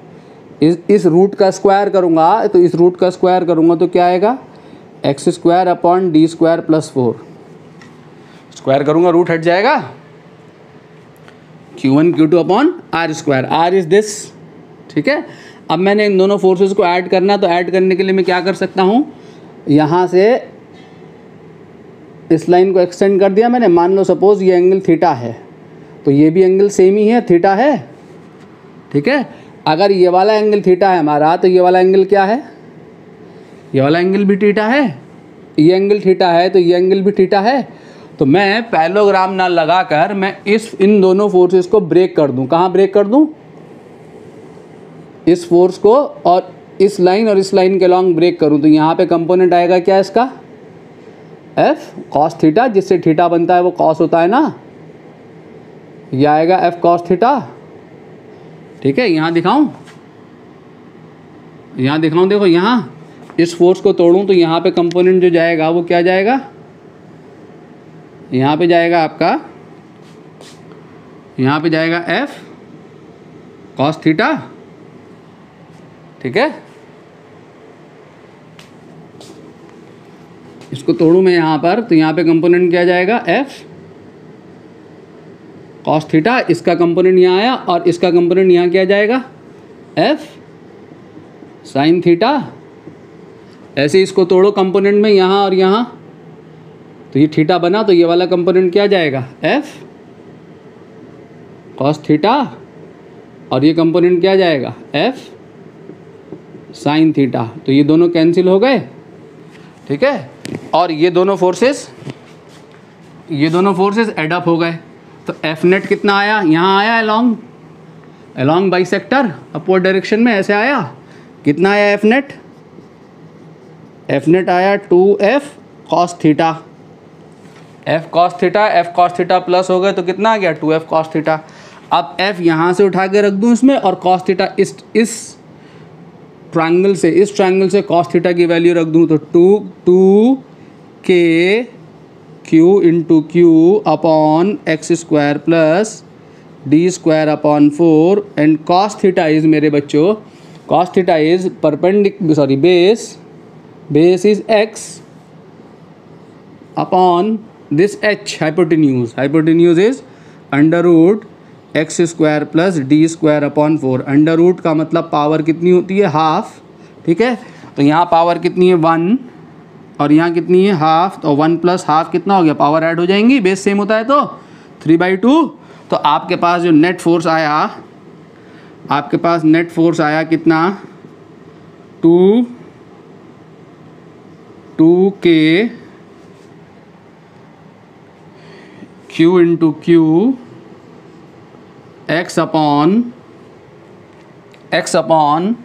इस इस रूट का स्क्वायर करूँगा तो इस रूट का स्क्वायर करूँगा तो क्या आएगा? X square upon d square plus four square करूँगा रूट हट जाएगा। Q one q two upon r square r is this ठीक है? अब मैंने इन दोनों फोर्सेस को ऐड करना तो ऐड करने के लिए मैं क्या कर सकता हूँ? यहाँ से इस लाइन को एक्सटेंड कर दिया मैंने। मान लो सपोज़ ये एंगल थीटा है तो ये भी एंगल सेम ही है थीटा है। ठीक है? अगर ये वाला एंगल थीटा है हमारा तो ये वाला एंगल क्या है? ये वाला एंगल भी थीटा है। ये एंगल थीटा है तो ये एंगल भी थीटा है। तो मैं पैलोग्राम ना लगाकर मैं इस, इन दोनों फोर्सेस को ब्रेक कर दूँ। कहाँ ब्रेक कर दूँ? इस फोर्स को और इस लाइन और इस लाइन के लॉन्ग ब्रेक करूँ। तो यहाँ पे कंपोनेंट आएगा क्या इसका? एफ़ कॉस थीटा जिससे थीटा बनता है वो कॉस होता है ना? ये आएगा एफ़ कॉस थीटा ठीक है, यहाँ दिखाऊँ? यहाँ दिखाऊँ, देखो, यहाँ इस फोर्स को तोड़ूं तो यहाँ पे कंपोनेंट जो जाएगा, वो क्या जाएगा? यहाँ पे जाएगा आपका, यहाँ पे जाएगा एफ़ कॉस थीटा ठीक है? इसको तोड़ूँ मैं यहाँ पर तो यहाँ पे कंपोनेंट क्या जाएगा? एफ़ कॉस थीटा इसका कंपोनेंट यहाँ आया और इसका कंपोनेंट यहाँ क्या जाएगा? एफ़ साइन थीटा ऐसे इसको तोड़ो कंपोनेंट में यहाँ और यहाँ। तो ये थीटा बना तो ये वाला कंपोनेंट क्या जाएगा? एफ़ कॉस थीटा और ये कंपोनेंट क्या जाएगा? एफ़ साइन थीटा तो ये दोनों कैंसिल हो गए। ठीक है? और ये दोनों फोर्सेस ये दोनों फोर्सेस एडअप हो गए। तो एफ़ नेट कितना आया? यहाँ आया along along bisector upward direction में ऐसे आया। कितना आया एफ़ नेट एफ़ नेट आया two f cos theta f cos theta f cos theta plus हो गए तो कितना आ गया? टू एफ़ कॉस थीटा अब एफ़ यहाँ से उठा के रख दूँ इसमें और कॉस थीटा इस इस ट्रायंगल से, इस ट्रायंगल से कॉस थीटा की वैल्यू रख दूँ तो two two k q into q upon x square plus d square upon four and cos theta is मेरे बच्चों cos theta is perpendicular sorry base base is x upon this H hypotenuse. Hypotenuse is under root x square plus d square upon four under root का मतलब power कितनी होती है? Half ठीक है? तो यहाँ पावर कितनी है? वन और यहाँ कितनी है? हाफ़ तो वन प्लस हाफ़ कितना हो गया? पावर ऐड हो जाएँगी। बेस सेम होता है तो थ्री बाई टू तो आपके पास जो नेट फोर्स आया, आपके पास नेट फोर्स आया कितना? Two two k q into q x upon x upon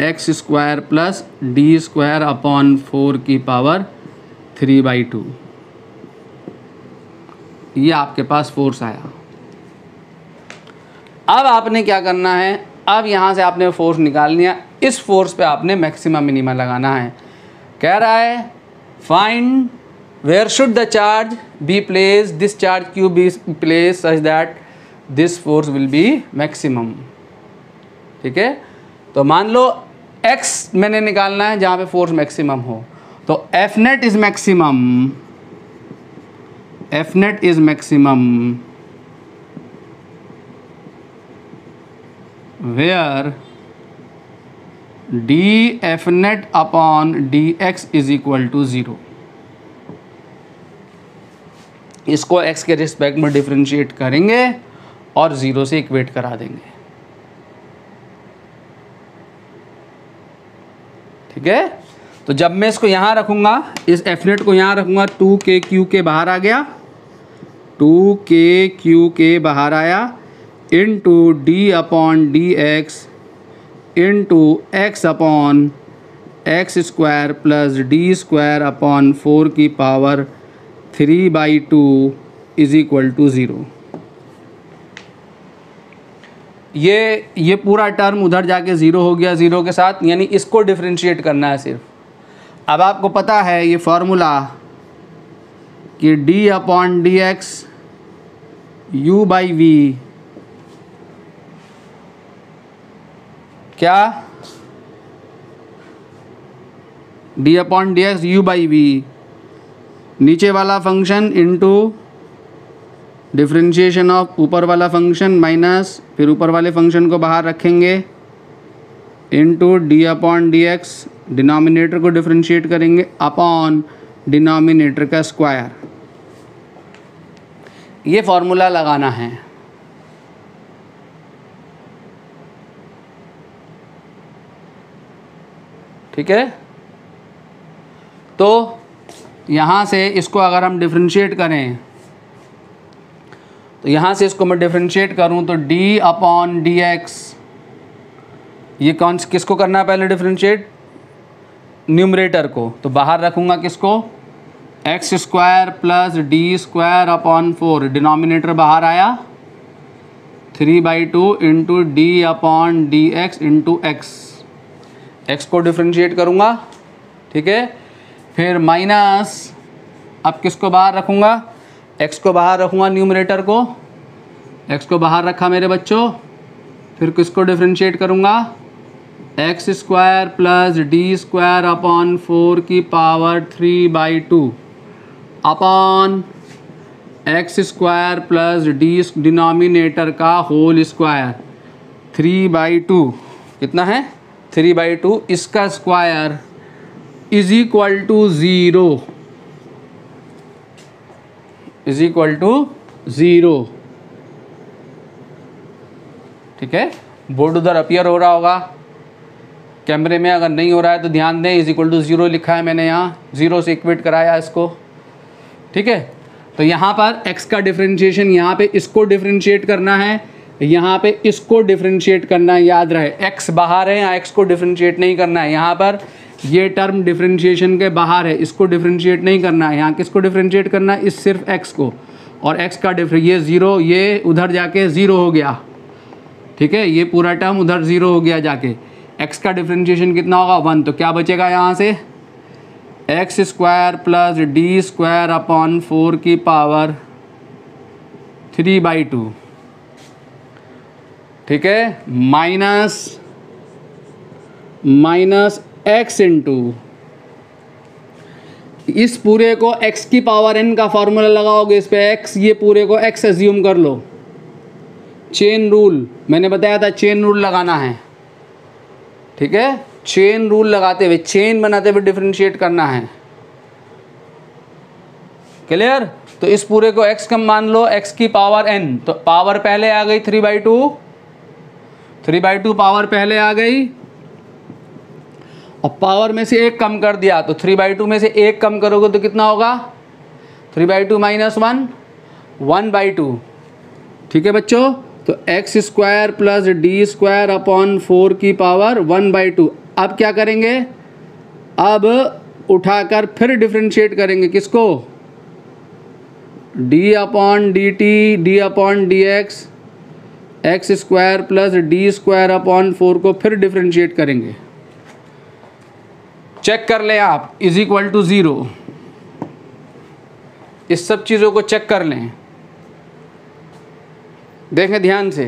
x square plus d square upon four की पावर थ्री बाई टू। ये आपके पास फोर्स आया। अब आपने क्या करना है? अब यहाँ से आपने फोर्स निकाल लिया। इस फोर्स पे आपने मैक्सिमम मिनिमम लगाना है। कह रहा है, find where should the charge be place, this charge q be place such that this force will be maximum. ठीक है? तो मान लो एक्स मैंने निकालना है जहाँ पे फोर्स मैक्सिमम हो। तो F net is maximum F net is maximum where d F net upon d x is equal to zero इसको एक्स के रिस्पेक्ट में डिफ्रेंशिएट करेंगे और ज़ीरो से इक्वेट करा देंगे। ठीक है? तो जब मैं इसको यहाँ रखूँगा, इस एफ़ नेट को यहाँ रखूँगा टू के क्यू के बाहर आ गया। टू के क्यू के बाहर आया। Into d upon d x into x upon x square plus d square upon four की power three by two is equal to zero ये ये पूरा टर्म उधर जाके ज़ीरो हो गया ज़ीरो के साथ, यानी इसको डिफ्रेंशिएट करना है सिर्फ़। अब आपको पता है ये फार्मूला कि d upon d x u by v क्या? d upon d x u by v नीचे वाला फ़ंक्शन इनटू डिफ्रेंशिएशन ऑफ़ ऊपर वाला फ़ंक्शन माइनस फिर ऊपर वाले फ़ंक्शन को बाहर रखेंगे। Into d upon d x denominator को डिफ्रेंशिएट करेंगे अपॉन डिनोमिनेटर का स्क्वायर ये फॉर्मूला लगाना है। ठीक है? तो यहाँ से इसको अगर हम डिफ्रेंशिएट करें तो यहाँ से इसको मैं डिफ्रेंशिएट करूँ तो d अपॉन डी एक्स ये कौन, किसको करना है पहले डिफ्रेंशिएट न्यूमरेटर को। तो बाहर रखूँगा किसको? X square plus d square upon four denominator बाहर आया। Three by two into d upon d x into x x को डिफ्रेंशिएट करूँगा। ठीक है? फिर माइनस अब किसको बाहर रखूँगा? एक्स को बाहर रखूँगा न्यूमरेटर को। एक्स को बाहर रखा मेरे बच्चों। फिर किसको डिफ्रेंशिएट करूँगा? X square plus d square upon four की power three by two upon x square plus d denominator का whole square three by two कितना है? थ्री बाई टू इसका square is equal to zero is equal to zero ठीक है? Board उधर appear हो रहा होगा। कैमरे में अगर नहीं हो रहा है तो ध्यान दें इज़ इक्वल टू ज़ीरो लिखा है मैंने यहाँ। ज़ीरो से इक्वेट कराया इसको। ठीक है? तो यहाँ पर x का डिफ्रेंशिएशन यहाँ पे इसको डिफ्रेंशिएट करना है। यहाँ पे इसको डिफ्रेंशिएट करना है, याद रहे, x बाहर है, यहाँ x को डिफ्रेंशिएट नहीं करना है। यहाँ पर ये टर्म डिफ्रेंशिएशन के बाहर है, इसको डिफ्रेंशिएट नहीं करना है। यहाँ किसको डिफ्रेंशिएट करना है? इस सिर्फ़ x को। और x का डिफ्रे ये ज़ीरो ये उधर जाके ज़ीरो हो गया। ठीक है? ये पूरा टर्म उधर ज़ीरो हो गया जाके। X का डिफ्रेंशिएशन कितना होगा? वन तो क्या बचेगा यहाँ से? X square plus d square upon four की पावर थ्री बाई टू ठीक है? माइनस माइनस एक्स इंटू इस पूरे को x की पावर n का फॉर्मूला लगाओगे इस पे x, ये पूरे को x एज्यूम कर लो। चेन रूल मैंने बताया था चेन रूल लगाना है। ठीक है? चेन रूल लगाते हुए चेन बनाते हुए डिफ्रेंशिएट करना है। क्लियर तो इस पूरे को x कम मान लो, x की पावर n तो पावर पहले आ गई three by two three by two power पहले आ गई। और पावर में से एक कम कर दिया तो थ्री बाई टू में से एक कम करोगे तो कितना होगा? Three by two minus one one by two. ठीक है बच्चों? तो x square plus d square upon four की पावर वन बाई टू। अब क्या करेंगे? अब उठाकर फिर डिफ्रेंशिएट करेंगे किसको? D upon d t, d upon d x x square plus d square upon four को फिर डिफ्रेंशिएट करेंगे। चेक कर लें आप इज़ इक्वल टू ज़ीरो इस सब चीज़ों को चेक कर लें। देखें ध्यान से।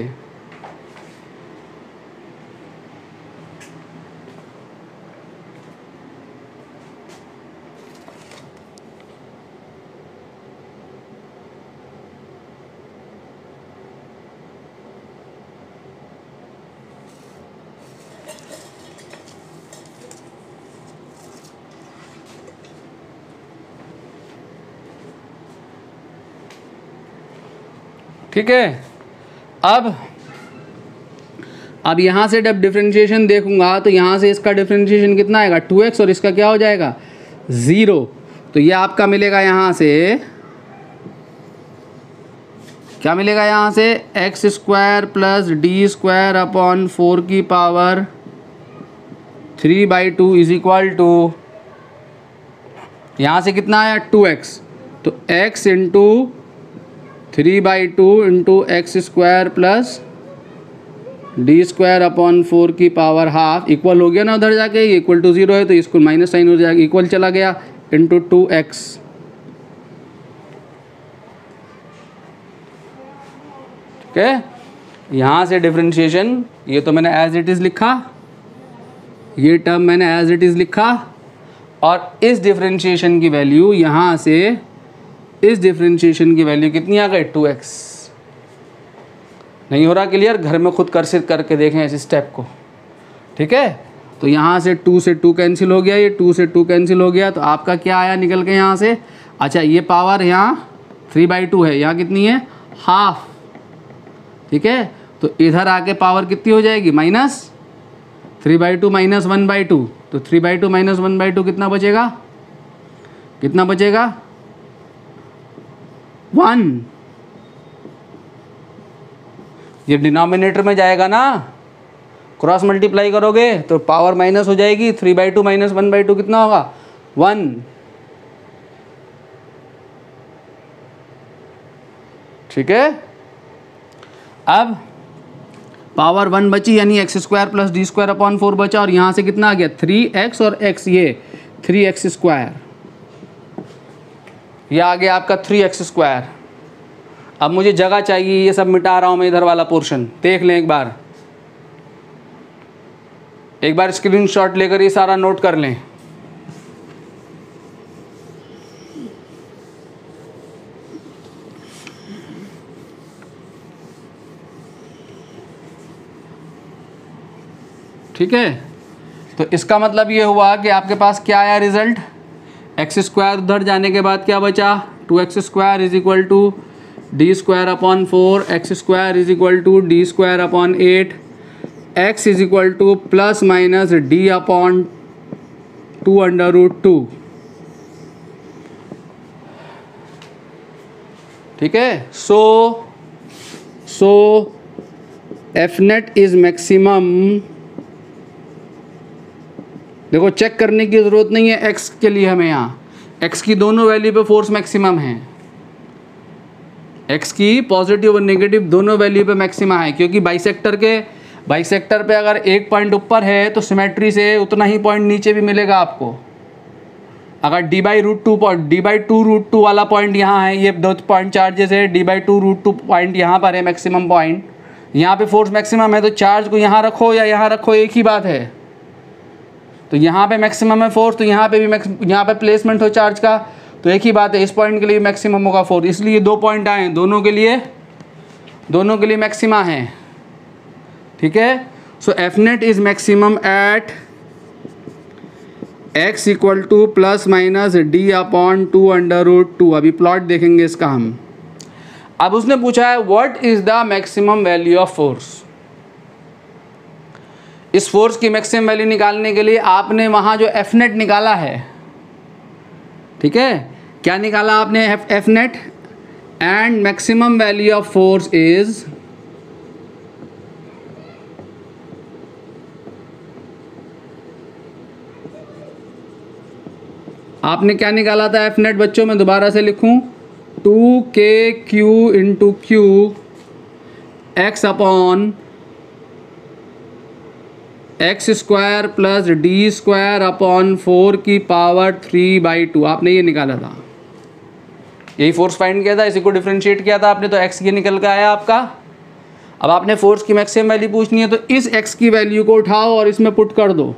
ठीक है? अब अब यहाँ से जब डिफ्रेंशिएशन देखूँगा तो यहाँ से इसका डिफ्रेंशिएशन कितना आएगा? टू एक्स और इसका क्या हो जाएगा? ज़ीरो तो ये आपका मिलेगा यहाँ से, क्या मिलेगा यहाँ से? X square plus d square upon four की power three by two is equal to यहाँ से कितना आया? टू एक्स तो x into three by two into x square plus d square upon four की पावर हाफ़ इक्वल हो गया ना उधर जाके इक्वल टू ज़ीरो है तो इसको माइनस साइन हो जाएगा इक्वल चला गया इंटू टू एक्स। ठीक है? यहाँ से डिफ्रेंशिएशन ये तो मैंने एज इट इज़ लिखा, ये टर्म मैंने एज इट इज़ लिखा, और इस डिफ्रेंशिएशन की वैल्यू यहाँ से इस डिफ्रेंशिएशन की वैल्यू कितनी आ गई? टू एक्स नहीं हो रहा क्लियर घर में खुद कर सिर्फ़ करके देखें इस स्टेप को। ठीक है? तो यहाँ से टू से टू कैंसिल हो गया, ये टू से टू कैंसिल हो गया तो आपका क्या आया निकल के यहाँ से? अच्छा ये पावर यहाँ थ्री बाई टू है। यहाँ कितनी है? हाफ़ ठीक है? तो इधर आके पावर कितनी हो जाएगी? Minus three by two minus one by two तो three by two minus one by two कितना बचेगा? कितना बचेगा? वन। ये डिनोमिनेटर में जाएगा ना क्रॉस मल्टीप्लाई करोगे तो पावर माइनस हो जाएगी three by two minus one by two कितना होगा? वन ठीक है? अब पावर वन बची, यानी x square plus d square upon four बचा, और यहाँ से कितना आ गया? थ्री एक्स और एक्स ये थ्री एक्स स्क्वायर यह आ गया आपका थ्री एक्स स्क्वायर अब मुझे जगह चाहिए, ये सब मिटा रहा हूँ मैं इधर वाला पोर्शन देख लें एक बार। एक बार स्क्रीन शॉट लेकर ये सारा नोट कर लें। ठीक है? तो इसका मतलब ये हुआ कि आपके पास क्या आया रिज़ल्ट एक्स स्क्वायर उधर जाने के बाद क्या बचा? Two x square is equal to d square upon four, x square is equal to d square upon eight, x is equal to plus minus d upon two under root two. ठीक है? So so F net is maximum देखो check करने की ज़रूरत नहीं है x के लिए हमें यहाँ। एक्स की दोनों वैल्यू पे फोर्स मैक्सिमम है। एक्स की पॉजिटिव और नेगेटिव दोनों वैल्यू पे मैक्सिमम है, क्योंकि बाइसेक्टर के बाइसेक्टर पे अगर एक पॉइंट ऊपर है तो सिमेट्री से उतना ही पॉइंट नीचे भी मिलेगा आपको। अगर d by root two point d by two root two वाला पॉइंट यहाँ है, ये दो पॉइंट चार्जेस है d by two root two point यहाँ पर है मैक्सिमम पॉइंट यहाँ पे फोर्स मैक्सिमम है तो चार्ज को यहाँ रखो या यहाँ रखो, एक ही बात है। तो यहाँ पे मैक्सिमम है फोर्स तो यहाँ पे भी यहाँ पे प्लेसमेंट हो चार्ज का। तो एक ही बात है, इस पॉइंट के लिए मैक्सिमम होगा फोर्स इसलिए दो पॉइंट आए हैं, दोनों के लिए, दोनों के लिए मैक्सिमा है। ठीक है? So F net is maximum at x equal to plus minus d upon two under root two अभी प्लॉट देखेंगे इसका हम। अब उसने पूछा है what is the maximum value of force इस फोर्स की मैक्सिमम वैल्यू निकालने के लिए आपने वहाँ जो एफ़ नेट निकाला है, ठीक है? क्या निकाला आपने F F net and maximum value of force is आपने क्या निकाला था एफ़ नेट बच्चों? में दोबारा से लिखूं। Two k q into q x upon x square plus d square upon four की पावर थ्री बाई टू। आपने ये निकाला था। यही फोर्स फाइंड किया था, इसी को डिफ्रेंशिएट किया था आपने तो एक्स ये निकल के आया आपका। अब आपने फोर्स की मैक्सिमम वैल्यू पूछनी है तो इस एक्स की वैल्यू को उठाओ और इसमें पुट कर दो।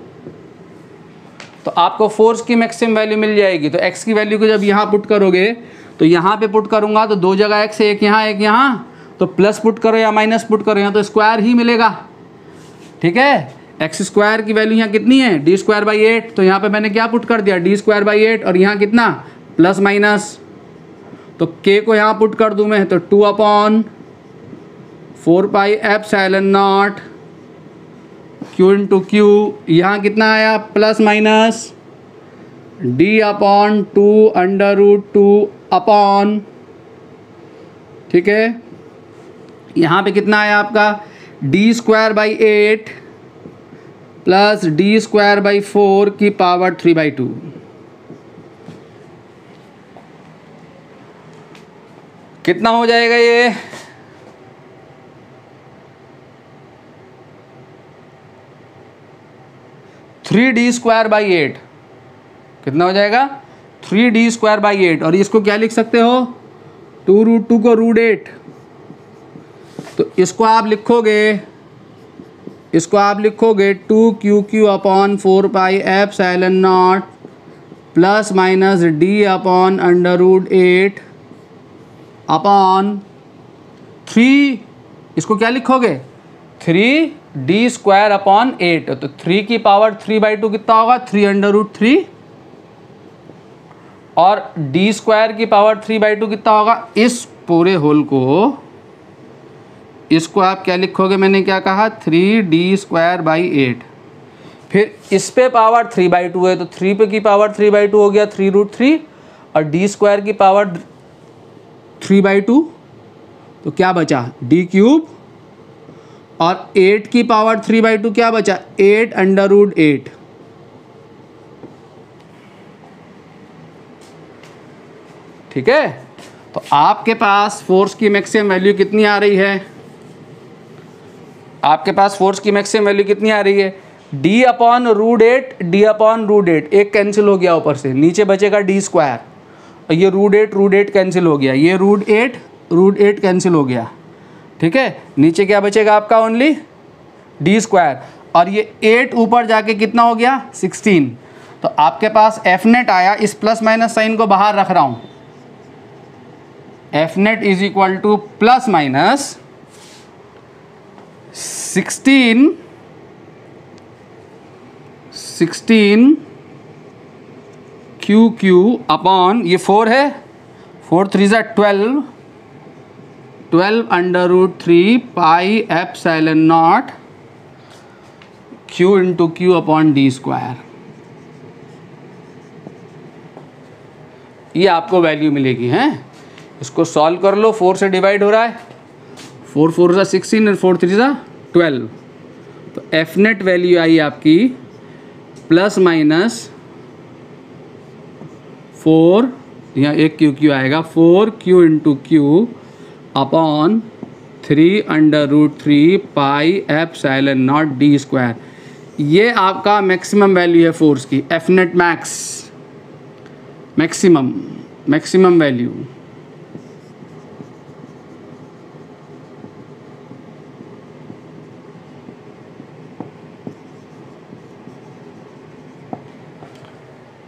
तो आपको फोर्स की मैक्सिमम वैल्यू मिल जाएगी। तो एक्स की वैल्यू को जब यहाँ पुट करोगे तो यहाँ पे पुट करूँगा तो दो जगह एक्स एक यहाँ एक यहाँ। तो प्लस पुट करो या माइनस पुट करो, यहाँ तो स्क्वायर ही मिलेगा। ठीक है? एक्स स्क्वायर की वैल्यू यहाँ कितनी है? D square by eight. तो यहाँ पे मैंने क्या पुट कर दिया? डी स्क्वायर बाई एट और यहाँ कितना? Plus minus. तो के को यहाँ पुट कर दूँ मैं तो two upon four pi epsilon naught q into q. यहाँ कितना आया? Plus minus. D upon two under root two upon. ठीक है? यहाँ पे कितना आया आपका? D square by eight. Plus d square by four की पावर थ्री बाई टू। कितना हो जाएगा ये? Three d square by eight. कितना हो जाएगा? Three d square by eight. और इसको क्या लिख सकते हो? टू रूट टू को रूट एट। तो इसको आप लिखोगे इसको आप लिखोगे two q q upon four pi epsilon naught plus minus d upon under root eight upon three. इसको क्या लिखोगे? Three d square upon eight. तो थ्री की पावर थ्री बाई टू कितना होगा? Three under root three. और d square की power three by two कितना होगा? इस पूरे होल को इसको आप क्या लिखोगे? मैंने क्या कहा? Three d square by eight फिर इस पे पावर थ्री बाई टू है तो थ्री पे की पावर थ्री बाई टू हो गया थ्री रूट थ्री और डी स्क्वायर की पावर थ्री बाई टू तो क्या बचा? डी क्यूब और एट की पावर थ्री बाई टू क्या बचा? एट अंडर रूट एट ठीक है? तो आपके पास फोर्स की मैक्सिमम वैल्यू कितनी आ रही है? आपके पास फोर्स की मैक्सिमम वैल्यू कितनी आ रही है? D upon root eight d upon root eight एक कैंसिल हो गया ऊपर से, नीचे बचेगा डी स्क्वायर और ये root eight root eight cancel हो गया. ये root eight root eight cancel हो गया. ठीक है? नीचे क्या बचेगा आपका ओनली डी स्क्वायर और ये एट ऊपर जाके कितना हो गया? सिक्सटीन तो आपके पास एफ़ नेट आया, इस प्लस माइनस साइन को बाहर रख रहा हूँ. F net is equal to plus minus sixteen sixteen q q upon ये फोर है? फोर थ्री ज़ा twelve twelve under root three pi epsilon naught q into q upon d square ये आपको वैल्यू मिलेगी, हैं? इसको सॉल्व कर लो four से डिवाइड हो रहा है। फोर फोर ज़ा सिक्सटीन और फोर थ्री ज़ा ट्वेल्व। तो एफ़ नेट वैल्यू आई आपकी प्लस माइनस फोर यहाँ एक क्यू क्यू आएगा। Four q into q upon three under root three pi epsilon naught d square ये आपका मैक्सिमम वैल्यू है फोर्स की। F net max maximum maximum value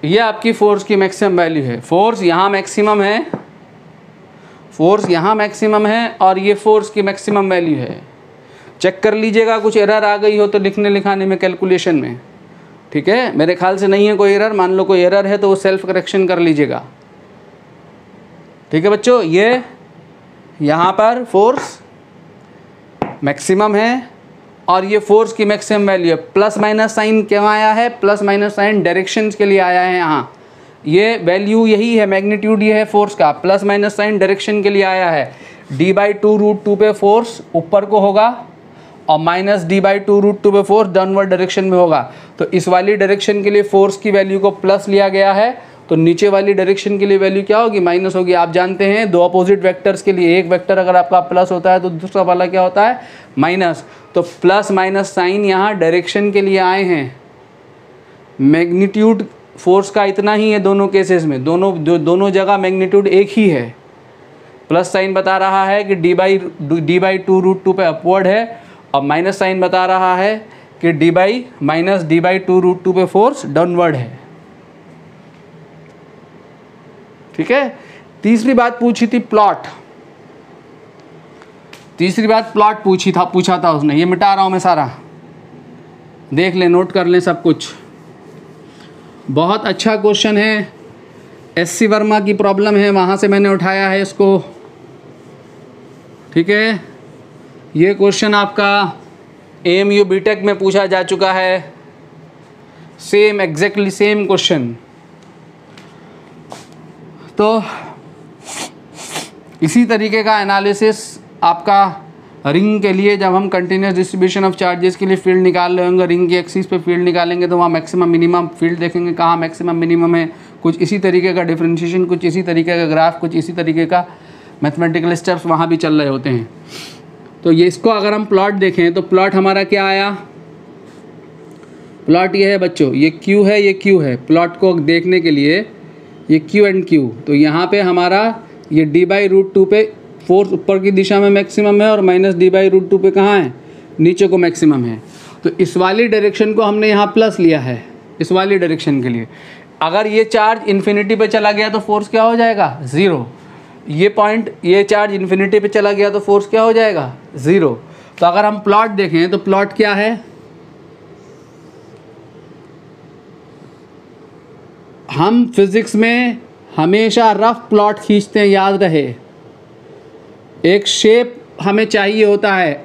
ये आपकी फोर्स की मैक्सिमम वैल्यू है। फोर्स यहाँ मैक्सिमम है। फोर्स यहाँ मैक्सिमम है और ये फोर्स की मैक्सिमम वैल्यू है। चेक कर लीजिएगा, कुछ एरर आ गई हो तो लिखने लिखाने में कैलकुलेशन में। ठीक है? मेरे ख्याल से नहीं है कोई एरर मान लो कोई एरर है तो वो सेल्फ करेक्शन कर लीजिएगा। ठीक है बच्चों? ये यहाँ पर फोर्स मैक्सिमम है। और ये फोर्स की मैक्सिमम वैल्यू है। प्लस माइनस साइन क्यों आया है? प्लस माइनस साइन डायरेक्शन के लिए आया है यहाँ। ये वैल्यू यही है मैग्नीट्यूड ये है फोर्स का। प्लस माइनस साइन डायरेक्शन के लिए आया है। D by two root two पे फोर्स ऊपर को होगा और minus d by two root two पे फोर्स डाउनवर्ड डायरेक्शन में होगा। तो इस वाली डायरेक्शन के लिए फोर्स की वैल्यू को प्लस लिया गया है। तो नीचे वाली डायरेक्शन के लिए वैल्यू क्या होगी? माइनस होगी। आप जानते हैं दो अपोजिट वेक्टर्स के लिए एक वेक्टर अगर आपका प्लस होता है तो दूसरा वाला क्या होता है? माइनस तो प्लस माइनस साइन यहाँ डायरेक्शन के लिए आए हैं। मैग्नीट्यूड फोर्स का इतना ही है दोनों केसेस में। दोनों दो, दोनों जगह मैग्नीट्यूड एक ही है। प्लस साइन बता रहा है कि d by d by two root two पे अपवर्ड है। और माइनस साइन बता रहा है कि d by minus d by two root two पे फोर्स डाउनवर्ड है। ठीक है? तीसरी बात पूछी थी प्लॉट तीसरी बात प्लॉट पूछी था, पूछा था उसने, ये मिटा रहा हूँ मैं सारा। देख लें नोट कर लें सब कुछ। बहुत अच्छा क्वेश्चन है। एस सी वर्मा की प्रॉब्लम है, वहाँ से मैंने उठाया है इसको। ठीक है? ये क्वेश्चन आपका एम यू बी टेक में पूछा जा चुका है। सेम एग्जैक्टली सेम क्वेश्चन तो इसी तरीके का एनालिसिस आपका रिंग के लिए जब हम कंटिन्यूस डिस्ट्रीब्यूशन ऑफ़ चार्जेस के लिए फ़ील्ड निकाल रहे होंगे रिंग की एक्सिस पे फ़ील्ड निकालेंगे तो वहाँ मैक्सिमम मिनिमम फ़ील्ड देखेंगे, कहाँ मैक्सिमम मिनिमम है, कुछ इसी तरीके का डिफ्रेंशिएशन कुछ इसी तरीके का ग्राफ कुछ इसी तरीके का मैथमेटिकल स्टेप्स वहाँ भी चल रहे होते हैं। तो ये इसको अगर हम प्लॉट देखें तो प्लॉट हमारा क्या आया? प्लॉट ये है बच्चों, ये क्यू है, ये क्यू है। प्लॉट को देखने के लिए ये क्यू एंड क्यू तो यहाँ पे हमारा ये डी बाई रूट टू पे फोर्स ऊपर की दिशा में मैक्सिमम है और minus d by root two पे कहाँ है? नीचे को मैक्सिमम है। तो इस वाली डायरेक्शन को हमने यहाँ प्लस लिया है, इस वाली डायरेक्शन के लिए। अगर ये चार्ज इन्फिनिटी पे चला गया तो फोर्स क्या हो जाएगा? ज़ीरो ये पॉइंट ये चार्ज इन्फिनिटी पे चला गया तो फोर्स क्या हो जाएगा? ज़ीरो तो अगर हम प्लॉट देखें तो प्लॉट क्या है? हम फिज़िक्स में हमेशा रफ प्लॉट खींचते हैं, याद रहे। एक शेप हमें चाहिए होता है।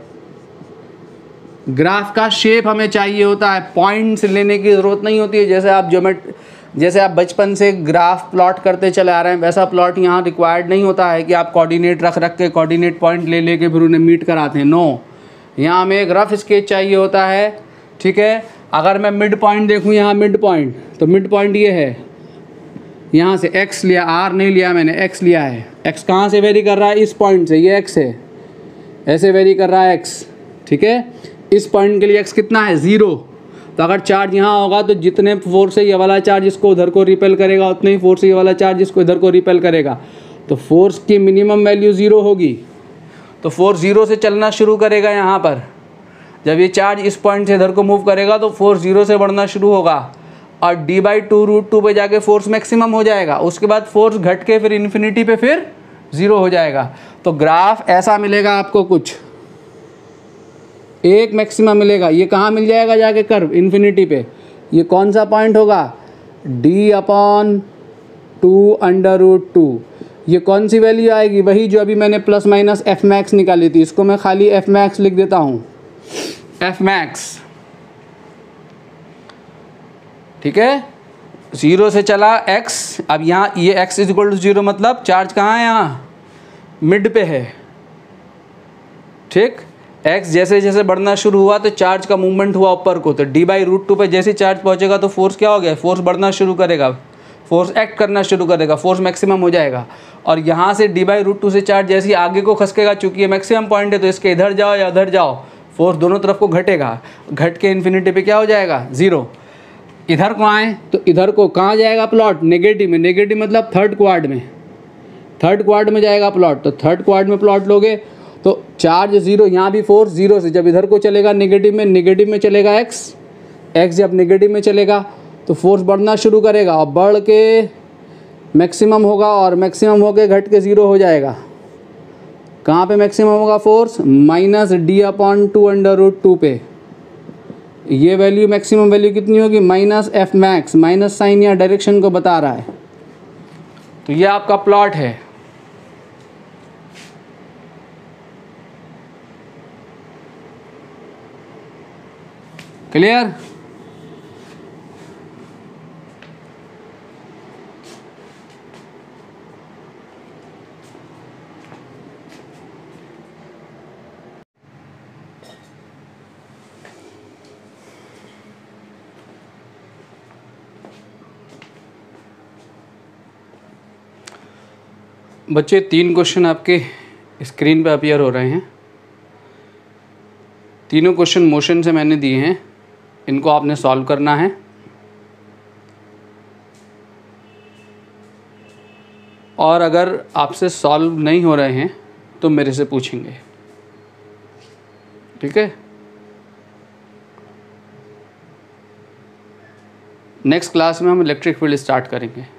ग्राफ का शेप हमें चाहिए होता है। पॉइंट्स लेने की ज़रूरत नहीं होती है। जैसे आप जोमेट जैसे आप बचपन से ग्राफ प्लॉट करते चले आ रहे हैं, वैसा प्लॉट यहाँ रिक्वायर्ड नहीं होता है कि आप कोऑर्डिनेट रख रख के कोऑर्डिनेट पॉइंट ले लेके फिर उन्हें मीट कराते हैं। नो यहाँ हमें एक रफ स्केच चाहिए होता है। ठीक है? अगर मैं मिड पॉइंट देखूँ यहाँ मिड पॉइंट तो मिड पॉइंट ये है। यहाँ से x लिया, r नहीं लिया मैंने, x लिया है। X कहाँ से वेरी कर रहा है? इस पॉइंट से, ये x है। ऐसे वेरी कर रहा है x, ठीक है? इस पॉइंट के लिए x कितना है? ज़ीरो तो अगर चार्ज यहाँ होगा तो जितने फोर्स से ये वाला चार्ज इसको उधर को रिपेल करेगा, उतने ही फोर्स से ये वाला चार्ज इसको इधर को रिपेल करेगा। तो फोर्स की मिनिमम वैल्यू ज़ीरो होगी। तो फोर्स ज़ीरो से चलना शुरू करेगा यहाँ पर। जब ये चार्ज इस पॉइंट से इधर को मूव करेगा तो फोर्स ज़ीरो से बढ़ना शुरू होगा। और d by two root two पर जाके फोर्स मैक्सिमम हो जाएगा। उसके बाद फोर्स घट के फिर इन्फिनिटी पे फिर ज़ीरो हो जाएगा। तो ग्राफ ऐसा मिलेगा आपको कुछ। एक मैक्सिमम मिलेगा। ये कहाँ मिल जाएगा जाके कर्व इन्फिनिटी पे। ये कौन सा पॉइंट होगा? D upon two under root two ये कौन सी वैल्यू आएगी? वही जो अभी मैंने प्लस माइनस एफ़ मैक्स निकाली थी। इसको मैं खाली एफ़ मैक्स लिख देता हूँ। एफ़ मैक्स ठीक है? ज़ीरो से चला एक्स अब यहाँ ये x is equal to zero मतलब चार्ज कहाँ है यहाँ? मिड पे है। ठीक? एक्स जैसे जैसे बढ़ना शुरू हुआ तो चार्ज का मूवमेंट हुआ ऊपर को तो डी बाई रूट टू पर जैसे चार्ज पहुँचेगा तो फोर्स क्या हो गया? फोर्स बढ़ना शुरू करेगा। फोर्स एक्ट करना शुरू करेगा। फोर्स मैक्सिमम हो जाएगा। और यहाँ से डी बाई रूट टू से चार्ज जैसे आगे को खसकेगा, चूँकि ये मैक्सिमम पॉइंट है तो इसके इधर जाओ या उधर जाओ फोर्स दोनों तरफ़ को घटेगा। घट के इन्फिनिटी पे क्या हो जाएगा? ज़ीरो इधर को आए तो इधर को कहाँ जाएगा प्लॉट नेगेटिव में। नेगेटिव मतलब थर्ड क्वार्ड में। थर्ड क्वार्ड में जाएगा प्लॉट तो थर्ड क्वार्ड में प्लॉट लोगे तो चार्ज ज़ीरो यहाँ भी फोर्स ज़ीरो से। जब इधर को चलेगा नेगेटिव में नेगेटिव में चलेगा एक्स एक्स जब नेगेटिव में चलेगा तो फोर्स बढ़ना शुरू करेगा और बढ़ के मैक्सिमम होगा और मैक्सिमम होके घट के ज़ीरो हो जाएगा। कहाँ पे मैक्सिमम होगा force minus d upon two under root two पे। ये वैल्यू मैक्सिमम वैल्यू कितनी होगी? Minus F max minus sign या डायरेक्शन को बता रहा है। तो ये आपका प्लॉट है। क्लियर बच्चे, तीन क्वेश्चन आपके स्क्रीन पे अपीयर हो रहे हैं। तीनों क्वेश्चन मोशन से मैंने दिए हैं। इनको आपने सॉल्व करना है। और अगर आपसे सॉल्व नहीं हो रहे हैं तो मेरे से पूछेंगे। ठीक है? नेक्स्ट क्लास में हम इलेक्ट्रिक फ़ील्ड स्टार्ट करेंगे।